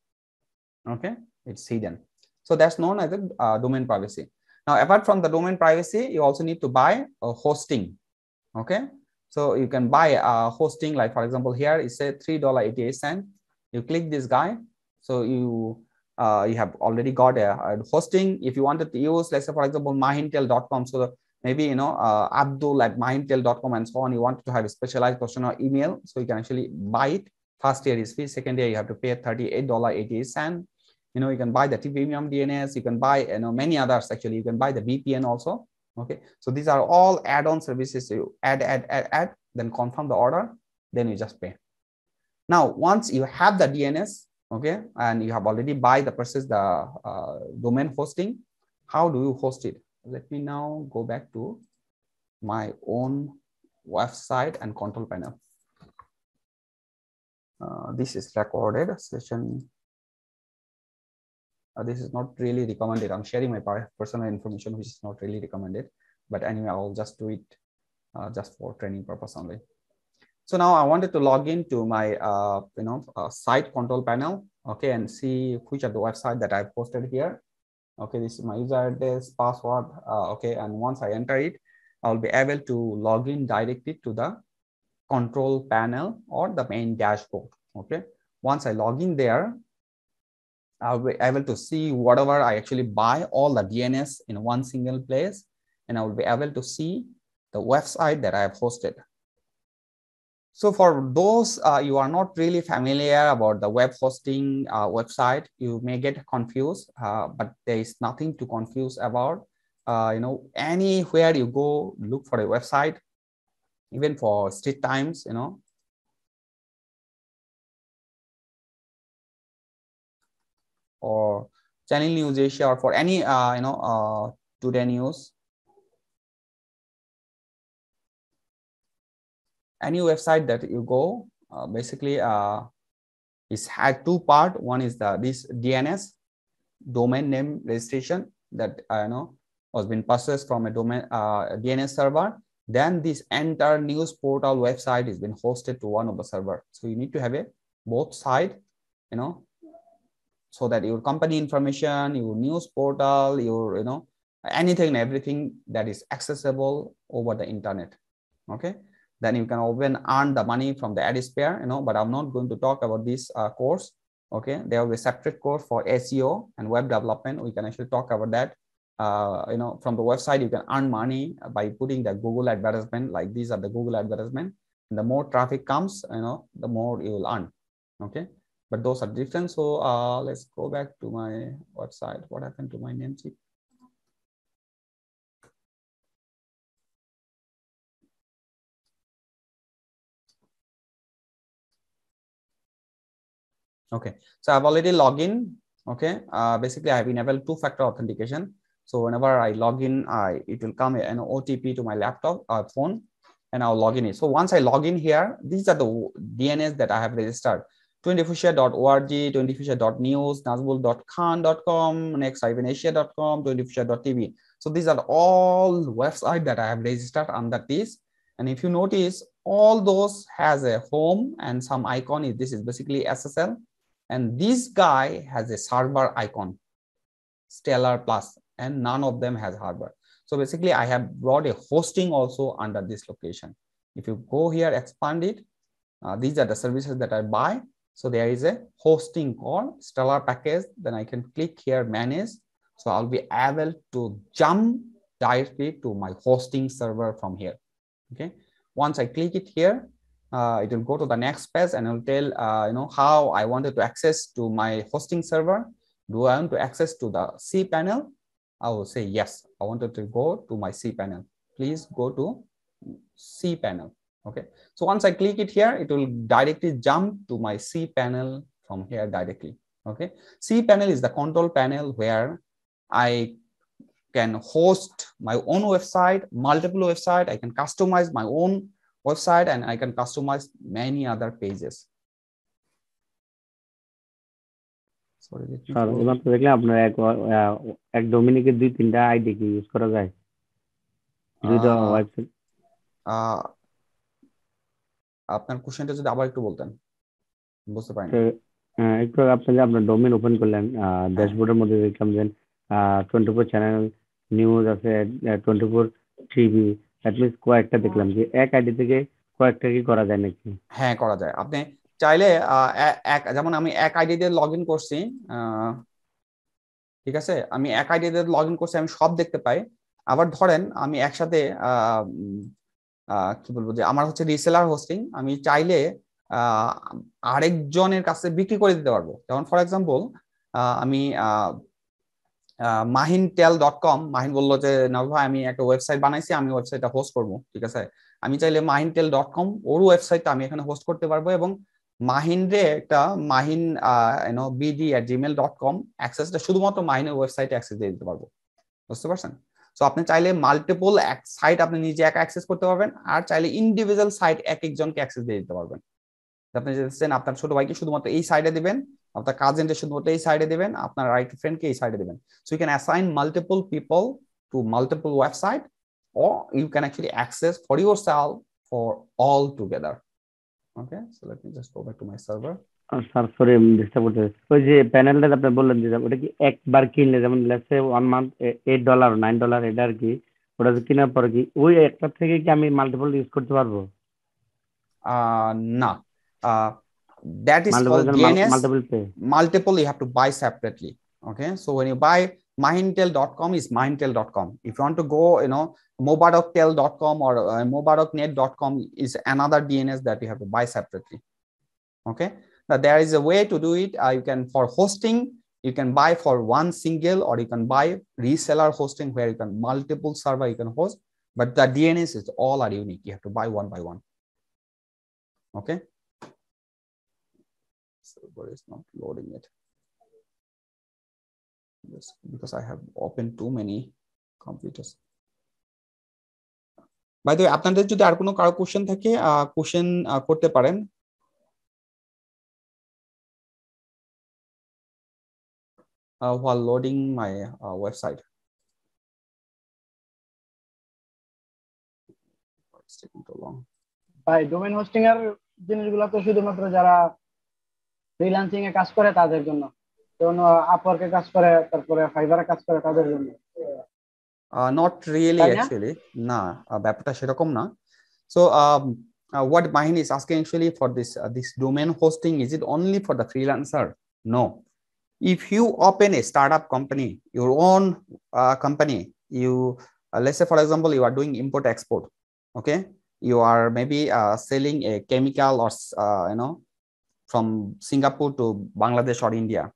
okay it's hidden so that's known as a uh, domain privacy now, apart from the domain privacy, you also need to buy a hosting. Okay. So you can buy a hosting, like for example, here it says $3.88. You click this guy. So you uh, you have already got a, a, hosting. If you wanted to use, let's say, for example, mahintel.com. So maybe, you know, uh, Abdul at mahintel.com and so on. You want to have a specialized question or email. So you can actually buy it. First year is free. Second year, you have to pay $38.88 you know you can buy the premium dns you can buy you know many others actually you can buy the vpn also Okay, so these are all add-on services. You add, add, add, add, then confirm the order, then you just pay. Now, once you have the DNS, okay, and you have already buy the purchase the uh, domain hosting, how do you host it? Let me now go back to my own website and control panel. Uh, this is recorded session. Uh, this is not really recommended. I'm sharing my personal information, which is not really recommended. But anyway, I'll just do it uh, just for training purpose only. So now I wanted to log into my uh, you know uh, site control panel, okay, and see which are the website that I've posted here. Okay, this is my user address, password, uh, okay, and once I enter it, I'll be able to log in directly to the control panel or the main dashboard. Okay. Once I log in there, I'll be able to see whatever I actually buy all the DNS in one single place, and I will be able to see the website that I have hosted. So for those uh, you are not really familiar about the web hosting uh, website, you may get confused, uh, but there is nothing to confuse about. Uh, you know, anywhere you go, look for a website, even for Straits Times, you know. Or Channel News Asia, or for any, uh, you know, uh, Today News. Any website that you go, uh, basically, uh, is had two part. One is the this DNS, domain name registration that uh, you know was been processed from a domain uh, DNS server then this entire news portal website is been hosted to one of the server. So you need to have a both side, you know, so that your company information, your news portal, your, you know, anything, everything that is accessible over the internet. Okay. Then you can even earn the money from the AdSense, you know, but I'm not going to talk about this uh, course. Okay. There will be separate course for SEO and web development. We can actually talk about that uh, you know, from the website, you can earn money by putting the Google advertisement, like these are the Google advertisement. And the more traffic comes, you know, the more you will earn. Okay. But those are different. So uh, let's go back to my website. What happened to my name? Okay, so I've already logged in. Okay, uh, basically I've enabled two-factor authentication. So whenever I log in, I, it will come an OTP to my laptop uh, phone and I'll log in it. So once I log in here, these are the DNS that I have registered. 24asia.org, 24asia.news, nazmul.khan.com, next-asia.com, 24asia.tv. So these are all websites that I have registered under this. And if you notice, all those has a home and some icon. This is basically SSL. And this guy has a server icon, Stellar Plus and none of them has harbor. So basically I have brought a hosting also under this location. If you go here, expand it, uh, these are the services that I buy. So there is a hosting called Stellar package. Then I can click here, manage. So I'll be able to jump directly to my hosting server from here. Okay. Once I click it here, uh, it will go to the next page and it'll tell, uh, you know, how I wanted to access to my hosting server. Do I want to access to the cPanel I will say yes. I wanted to go to my cPanel. Please go to cPanel. Okay. So once I click it here, it will directly jump to my cPanel from here directly. Okay. cPanel is the control panel where I can host my own website, multiple website. I can customize my own website and I can customize many other pages. Sir দেখলাম আপনার এক এক ডোমিনিকে দুই তিনটা ID কি use করা যায়। দুইটা ওয়েবসাইট আপনার কোশ্চেনটা যদি আবার একটু বলতেন। বুঝতে পারিনি। একটু আপনি যে আপনার ডোমেন ওপেন করলেন ড্যাশবোর্ডের মধ্যে দেখলাম যে টোয়েন্টি ফোর চ্যানেল নিউজ আছে টোয়েন্টি ফোর টিভি মিনস কয়েকটা দেখলাম যে এক আইডি থেকে কয়েকটা কি করা যায় নাকি? হ্যাঁ করা যায়। আপনি চাইলে এক যেমন আমি এক আইডি দিয়ে লগ ইন করছি ঠিক আছে? আমি এক আইডি দিয়ে লগ ইন করছি আমি সব দেখতে পাই। আবার ধরেন আমি একসাথে কি বলব যে আমার হচ্ছে রিসেলার হোস্টিং আমি চাইলে আরেকজনের কাছে বিক্রি করে দিতে পারব। যেমন ফর এক্সাম্পল আমি Mahin tel dot com Mahin বলল যে, না ভাই, আমি একটা ওয়েবসাইট বানাইছি, আমি ওয়েবসাইটটা হোস্ট করব, ঠিক আছে? আমি চাইলে মাহিন টেল ডট কম ওর ওয়েবসাইটটা আমি এখানে হোস্ট করতে পারব এবং মাহিনরে একটা Mahin BD at Gmail dot com অ্যাক্সেসটা শুধুমাত্র মাহিনের ওয়েবসাইটে অ্যাক্সেস দিয়ে দিতে পারব। বুঝতে পারছেন? সো আপনি চাইলে মাল্টিপল সাইট আপনি নিজে একা অ্যাক্সেস করতে পারবেন, আর চাইলে ইন্ডিভিজুয়াল সাইট এক একজনকে অ্যাক্সেস দিয়ে দিতে পারবেন। আপনি যেতেছেন আপনার ছোট ভাইকে শুধুমাত্র এই সাইডে দিবেন আপনার কাজিনকে শুধুমাত্র এই সাইডে দিবেন আপনার রাইট ফ্রেন্ডকে এই সাইডে দিবেন। So you can assign multiple people to multiple website or you can actually access for yourself for all together. Okay so let me just go back to my server. Sir sorry disturb করতে ওই যে প্যানেলটা আপনি বললেন যে ওটা কি একবার কিনলে যেমন let's say one month eight dollar nine dollar এটা আর কি ওটা কেনার পর কি ওই একটা থেকে কি আমি মাল্টিপল ইউজ করতে পারব? uh that is called DNS multiple pay. Multiple you have to buy separately okay? So when you buy mahintel.com is mahintel.com if you want to go you know mobaraktel.com or uh, mobaraknet.com is another dns that you have to buy separately okay? Now there is a way to do it. Uh, you can for hosting you can buy for one single or you can buy reseller hosting where you can multiple server you can host but the dns is all are unique. You have to buy one by one okay server is not loading it just because I have opened too many computers. By the আপনাদের যদি আর কোনো কারও question থাকে question করতে uh, while loading my uh, website. It's taking too long. ভাই domain hosting এর জিনিসগুলো তো শুধুমাত্র যারা ফ্রিল্যান্সিং এ কাজ করে তাদের জন্য যেমন আপওয়ার্কে কাজ করে তারপরে ফাইবারে কাজ করে তাদের জন্য নট রিয়েলি অ্যাকচুয়ালি না ব্যাপারটা সেরকম না so what Mahin is asking actually for this uh, this domain hosting is it only for the freelancer no if you open a startup company your own uh, company you uh, let's say for example you are doing import export okay you are maybe uh, selling a chemical or uh, you know from singapore to bangladesh or india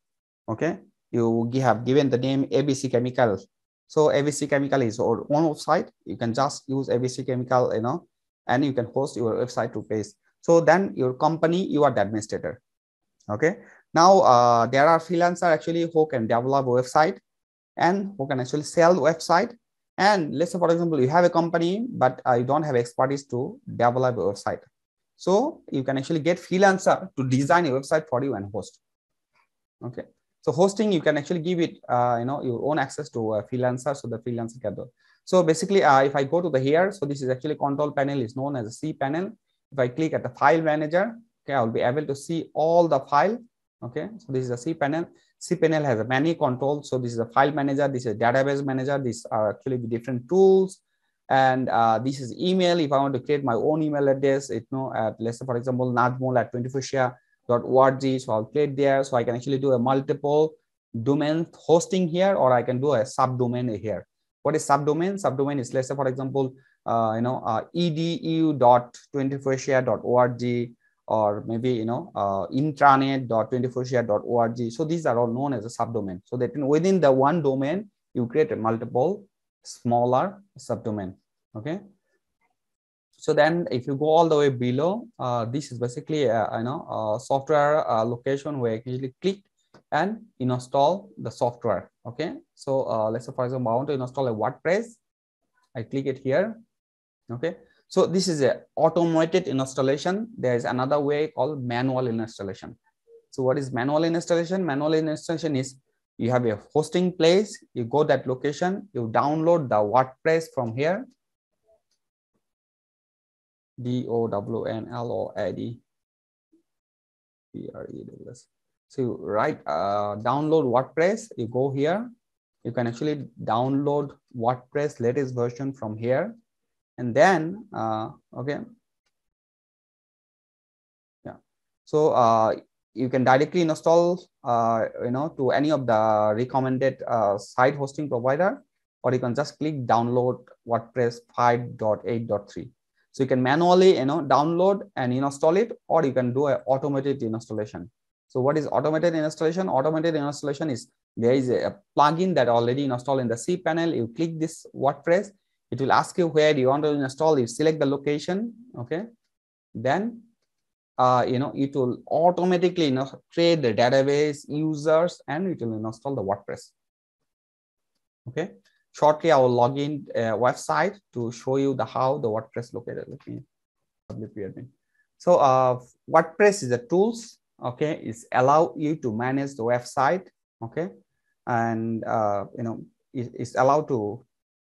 okay? You have given the name abc chemical. So abc chemical is our own website. You can just use abc chemical you know and you can host your website to page so then your company you are the administrator okay? Now uh, there are freelancer actually who can develop a website and who can actually sell website. And let's say for example you have a company but uh, you don't have expertise to develop a website so you can actually get freelancer to design a website for you and host. Okay. So hosting you can actually give it uh, you know your own access to a freelancer so the freelancer can do. So basically uh, if i go to the here so this is actually control panel is known as a c panel. If i click at the file manager okay i will be able to see all the file. Okay. So this is a c panel. C panel has many controls. So this is a file manager this is a database manager. These are actually the different tools and uh, this is email. If i want to create my own email address it know at let's say for example nazmul at 24 org. So i'll create there. So i can actually do a multiple domain hosting here or i can do a subdomain here. What is subdomain? Subdomain is let's say for example uh, you know uh, edu.24asia.org or maybe you know uh, intranet.24asia.org so these are all known as a subdomain. So that within the one domain you create a multiple smaller subdomain okay? So then if you go all the way below uh, this is basically a, you know software uh, location where you can usually click and install the software okay? So uh, let's say for example i want to install a wordpress. I click it here okay? So this is a automated installation. There is another way called manual installation. So what is manual installation? Manual installation is you have a hosting place you go that location you download the wordpress from here D O W N L O A D P R E W S. So you write uh, download WordPress. You go here. You can actually download WordPress latest version from here, and then uh, okay, yeah. So uh, you can directly install uh, you know to any of the recommended uh, site hosting provider, or you can just click download WordPress 5.8.3 so you can manually, you know, download and install it, or you can do an automated installation. So what is automated installation? Automated installation is there is a plugin that already installed in the cPanel. You click this WordPress, it will ask you where you want to install. You select the location, okay? Then, uh, you know, it will automatically you know, create the database users and it will install the WordPress. Okay. Shortly, I will log in a website to show you the how the WordPress located. Let me WP admin. So uh, WordPress is a tools, okay, it's allow you to manage the website, okay, and uh, you know it, it's allowed to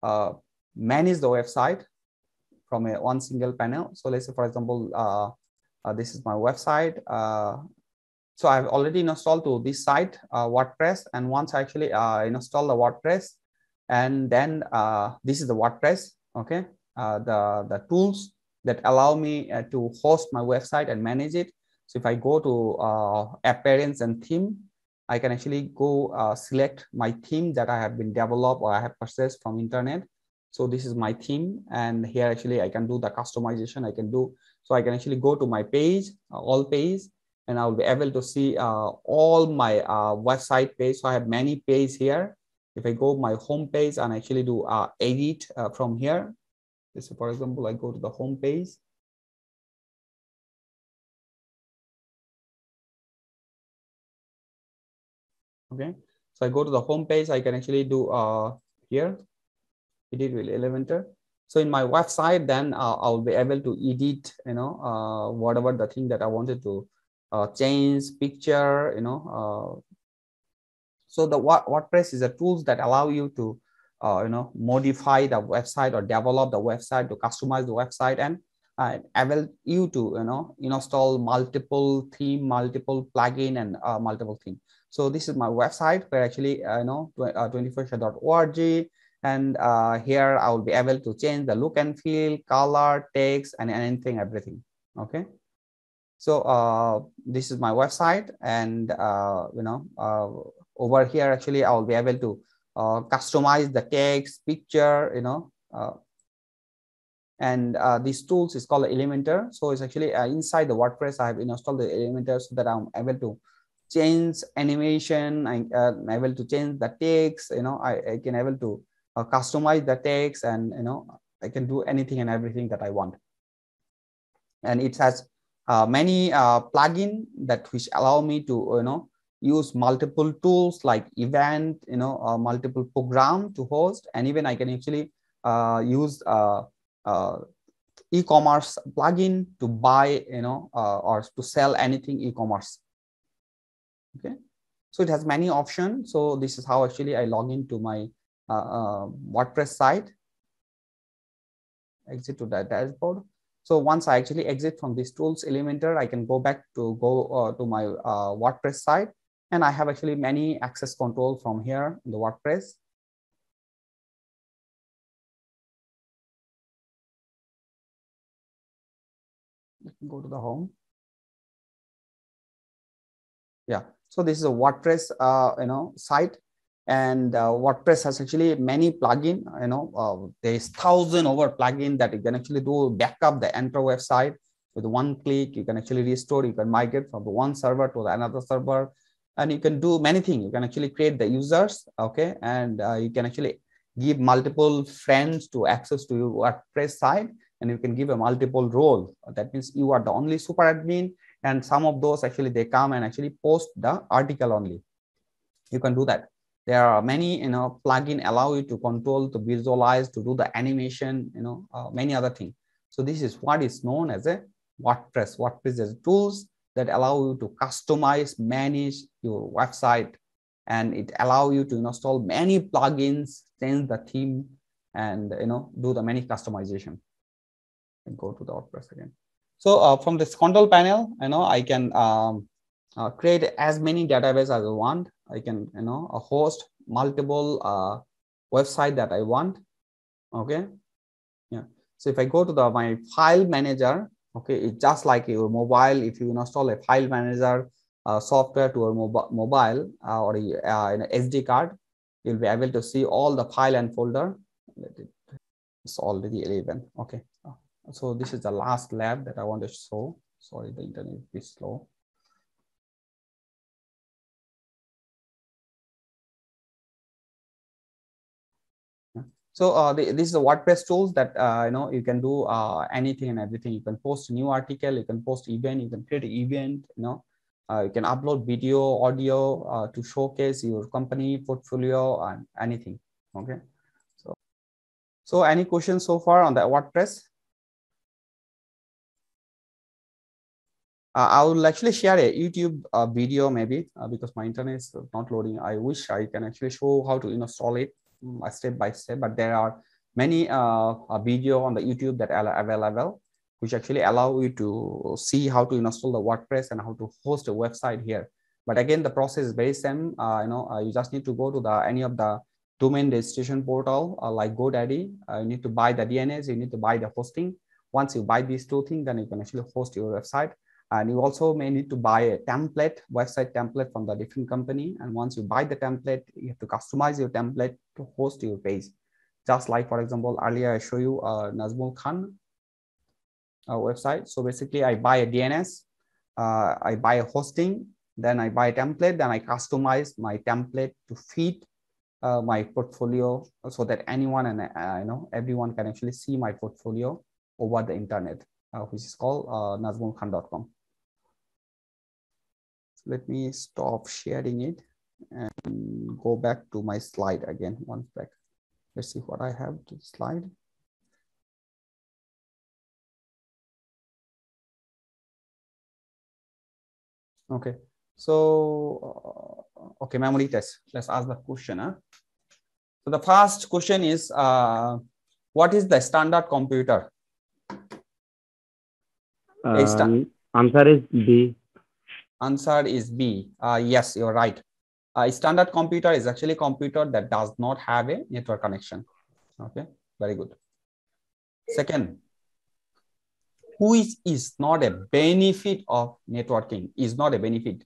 uh, manage the website from a one single panel. So let's say, for example, uh, this is my website. Uh, so I've already installed to this site uh, WordPress, and once I actually uh, install the WordPress, and then this is the WordPress. Okay, the the tools that allow me to host my website and manage it. So if I go to appearance and theme, I can actually go uh, select my theme that I have been developed or I have purchased from internet. So this is my theme and here actually I can do the customization I can do. So I can actually go to my page, uh, all page, and I'll be able to see uh, all my uh, website page. So I have many pages here. If I go my home page and actually do edit from here, so for example, I go to the home page. Okay, so I go to the home page. I can actually do uh, here, edit with Elementor. So in my website, then uh, I'll be able to edit, you know, uh, whatever the thing that I wanted to uh, change picture, you know. Uh, so the WordPress is a tools that allow you to uh, you know, modify the website or develop the website to customize the website and uh, you to, you know, install multiple theme, multiple plugin and uh, multiple theme. So this is my website where actually, you know, 24asia.org uh, and uh, here I will be able to change the look and feel, color, text, and anything, everything. Okay. So uh, this is my website, and uh, you know, uh, over here actually I will be able to uh, customize the text, picture, you know, uh, and these tools is called Elementor. So it's actually inside the WordPress, I have installed the Elementor so that I'm able to change animation, I'm uh, able to change the text, you know, I, I can able to uh, customize the text and, you know, I can do anything and everything that I want. And it has uh, many uh, plugin that which allow me to, you know, use multiple tools like event, you know, uh, multiple program to host, and even I can actually uh, use uh, uh e-commerce plugin to buy, you know, uh, or to sell anything e-commerce. Okay, so it has many options. So this is how actually I log into my Uh, uh, WordPress site. Exit to that dashboard. So once I actually exit from this tools Elementor, I can go back to go uh, to my WordPress site and I have actually many access control from here in the WordPress. Go to the home. Yeah, so this is a WordPress, uh, you know, site and uh, WordPress has actually many plugin, you know, uh, there's thousand over plugin that you can actually do backup the entire website with one click. You can actually restore, you can migrate from the one server to the another server and you can do many things. You can actually create the users, okay, and uh, you can actually give multiple friends to access to your WordPress site, and you can give a multiple role. That means you are the only super admin, and some of those actually they come and actually post the article only. You can do that. There are many, you know, plugin allow you to control, to visualize, to do the animation, you know, uh, many other things. So this is what is known as a WordPress. WordPress is tools that allow you to customize, manage your website, and it allow you to install many plugins, change the theme, and you know do the many customization. And go to the WordPress again. So uh, from this control panel, you know I can um, uh, create as many database as I want. I can you know host multiple uh, website that I want. Okay, yeah. So if I go to the my file manager, okay it's just like your mobile if you install a file manager uh, software to your mobi mobile uh, or uh, an sd card you'll be able to see all the file and folder. It's already 11 okay. So this is the last lab that i want to show. Sorry the internet is slow So uh, the, this is a WordPress tools that uh, you know you can do uh, anything and everything. You can post a new article, you can post event, you can create an event. You know, uh, you can upload video, audio uh, to showcase your company portfolio and anything. Okay. So, so any questions so far on the WordPress? Uh, I will actually share a YouTube video maybe because my internet is not loading. I wish I can actually show how to install it step by step, but there are many uh, video on the YouTube that are available, which actually allow you to see how to install the WordPress and how to host a website here. But again, the process is very same. Uh, you know, uh, you just need to go to the any of the domain registration portal uh, like GoDaddy. you need to buy the DNS. You need to buy the hosting. Once you buy these two things, then you can actually host your website. And you also may need to buy a template, website template from the different company. And once you buy the template, you have to customize your template to host your page. Just like, for example, earlier I show you uh, Nazmul Khan uh, website. So basically I buy a DNS, uh, I buy a hosting, then I buy a template, then I customize my template to feed uh, my portfolio so that anyone and uh, you know everyone can actually see my portfolio over the internet, uh, which is called uh, nazmulkhan.com let me stop sharing it and go back to my slide again. One back let's see what i have to slide. Okay. So uh, okay memory test. Let's ask the question huh? so the first question is uh, what is the standard computer? Um, answer is b Answer is B. Uh, yes, you're right. A standard computer is actually a computer that does not have a network connection. Okay, very good. Second, who is, is not a benefit of networking is not a benefit.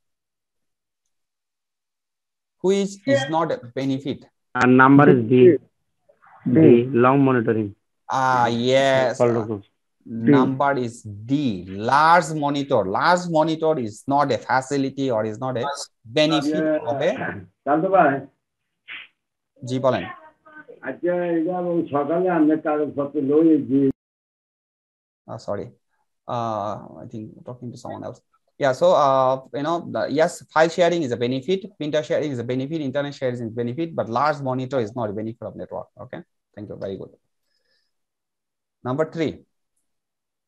Who is is not a benefit? And number is D. D. Long monitoring. Ah, yes number is D. Large monitor. Large monitor is not a facility or is not a benefit of a জি বলেন sorry uh, I think talking to someone else yeah so uh, you know the, yes file sharing is a benefit printer sharing is a benefit internet sharing is a benefit but large monitor is not a benefit of network okay thank you very good number three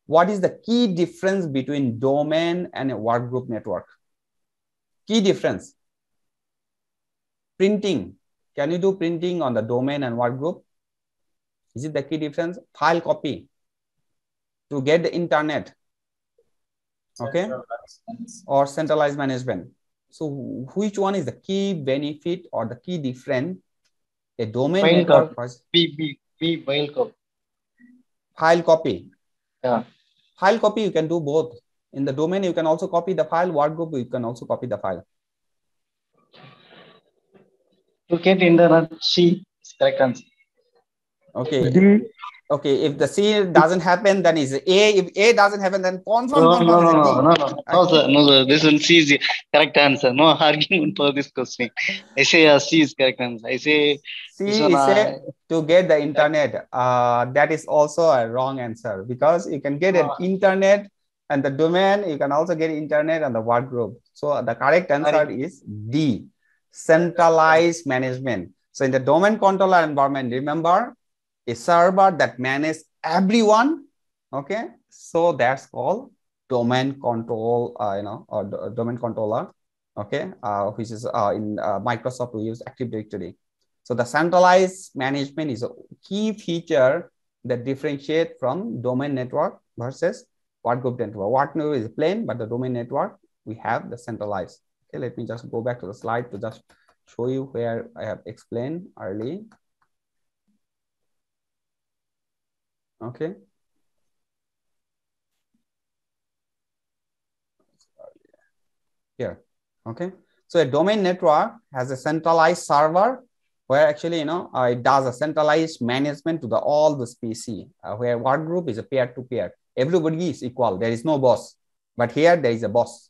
what is the key difference between domain and a workgroup network? Key difference. Printing. Can you do printing on the domain and workgroup? Is it the key difference? File copy to get the internet. Okay. Or centralized management. So which one is the key benefit or the key difference? A domain file network. Copy. File copy. File copy. Yeah. File copy, you can do both. In the domain, you can also copy the file. Workgroup, you can also copy the file. To get internet, C correct answer. Okay. Okay, if the C doesn't happen, then is A. If A doesn't happen, then confirm. No, no, no, no, no, no, no, sir, no, sir. This one C is the correct answer. No argument for this question. I say uh, C is correct answer. I say C is uh, to get the internet. Uh, that is also a wrong answer because you can get an uh, internet and the domain. You can also get internet and the work group. So the correct answer is D. Centralized management. So in the domain controller environment, remember a server that manages everyone. Okay, so that's called domain control. Uh, you know, or domain controller. Okay, uh, which is uh, in uh, Microsoft we use Active Directory. So the centralized management is a key feature that differentiate from domain network versus workgroup network. What Workgroup is plain, but the domain network we have the centralized. Okay, let me just go back to the slide to just show you where I have explained early. Okay. Here, okay. So a domain network has a centralized server where actually, you know, uh, it does a centralized management to the all the PC, uh, where work group is a peer-to-peer. Everybody is equal. There is no boss. But here there is a boss.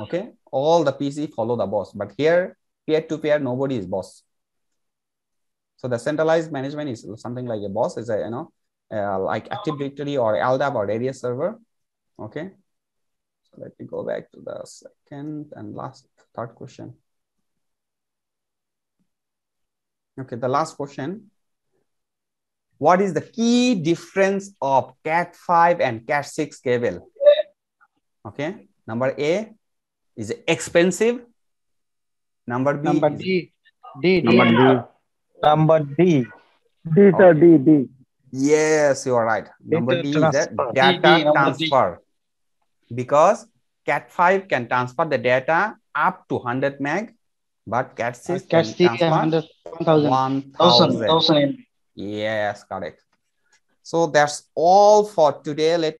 Okay. All the PC follow the boss. But here, peer-to-peer, -peer, nobody is boss. So the centralized management is something like a boss is a, you know, uh, like Active Directory or LDAP or Radius server. Okay. So let me go back to the second and last, third question. Okay, the last question. What is the key difference of Cat5 and Cat6 cable? Okay, number A is expensive. Number B Number D. D. D. Number D. Number D. D, sir, D, D. Yes, you are right. Number D is the data D, number D. transfer. Because Cat5 can transfer the data up to 100 meg, but Cat6 Cat can transfer 100, 1000. 1000, 1000. 1000 Yes, correct. So that's all for today. Let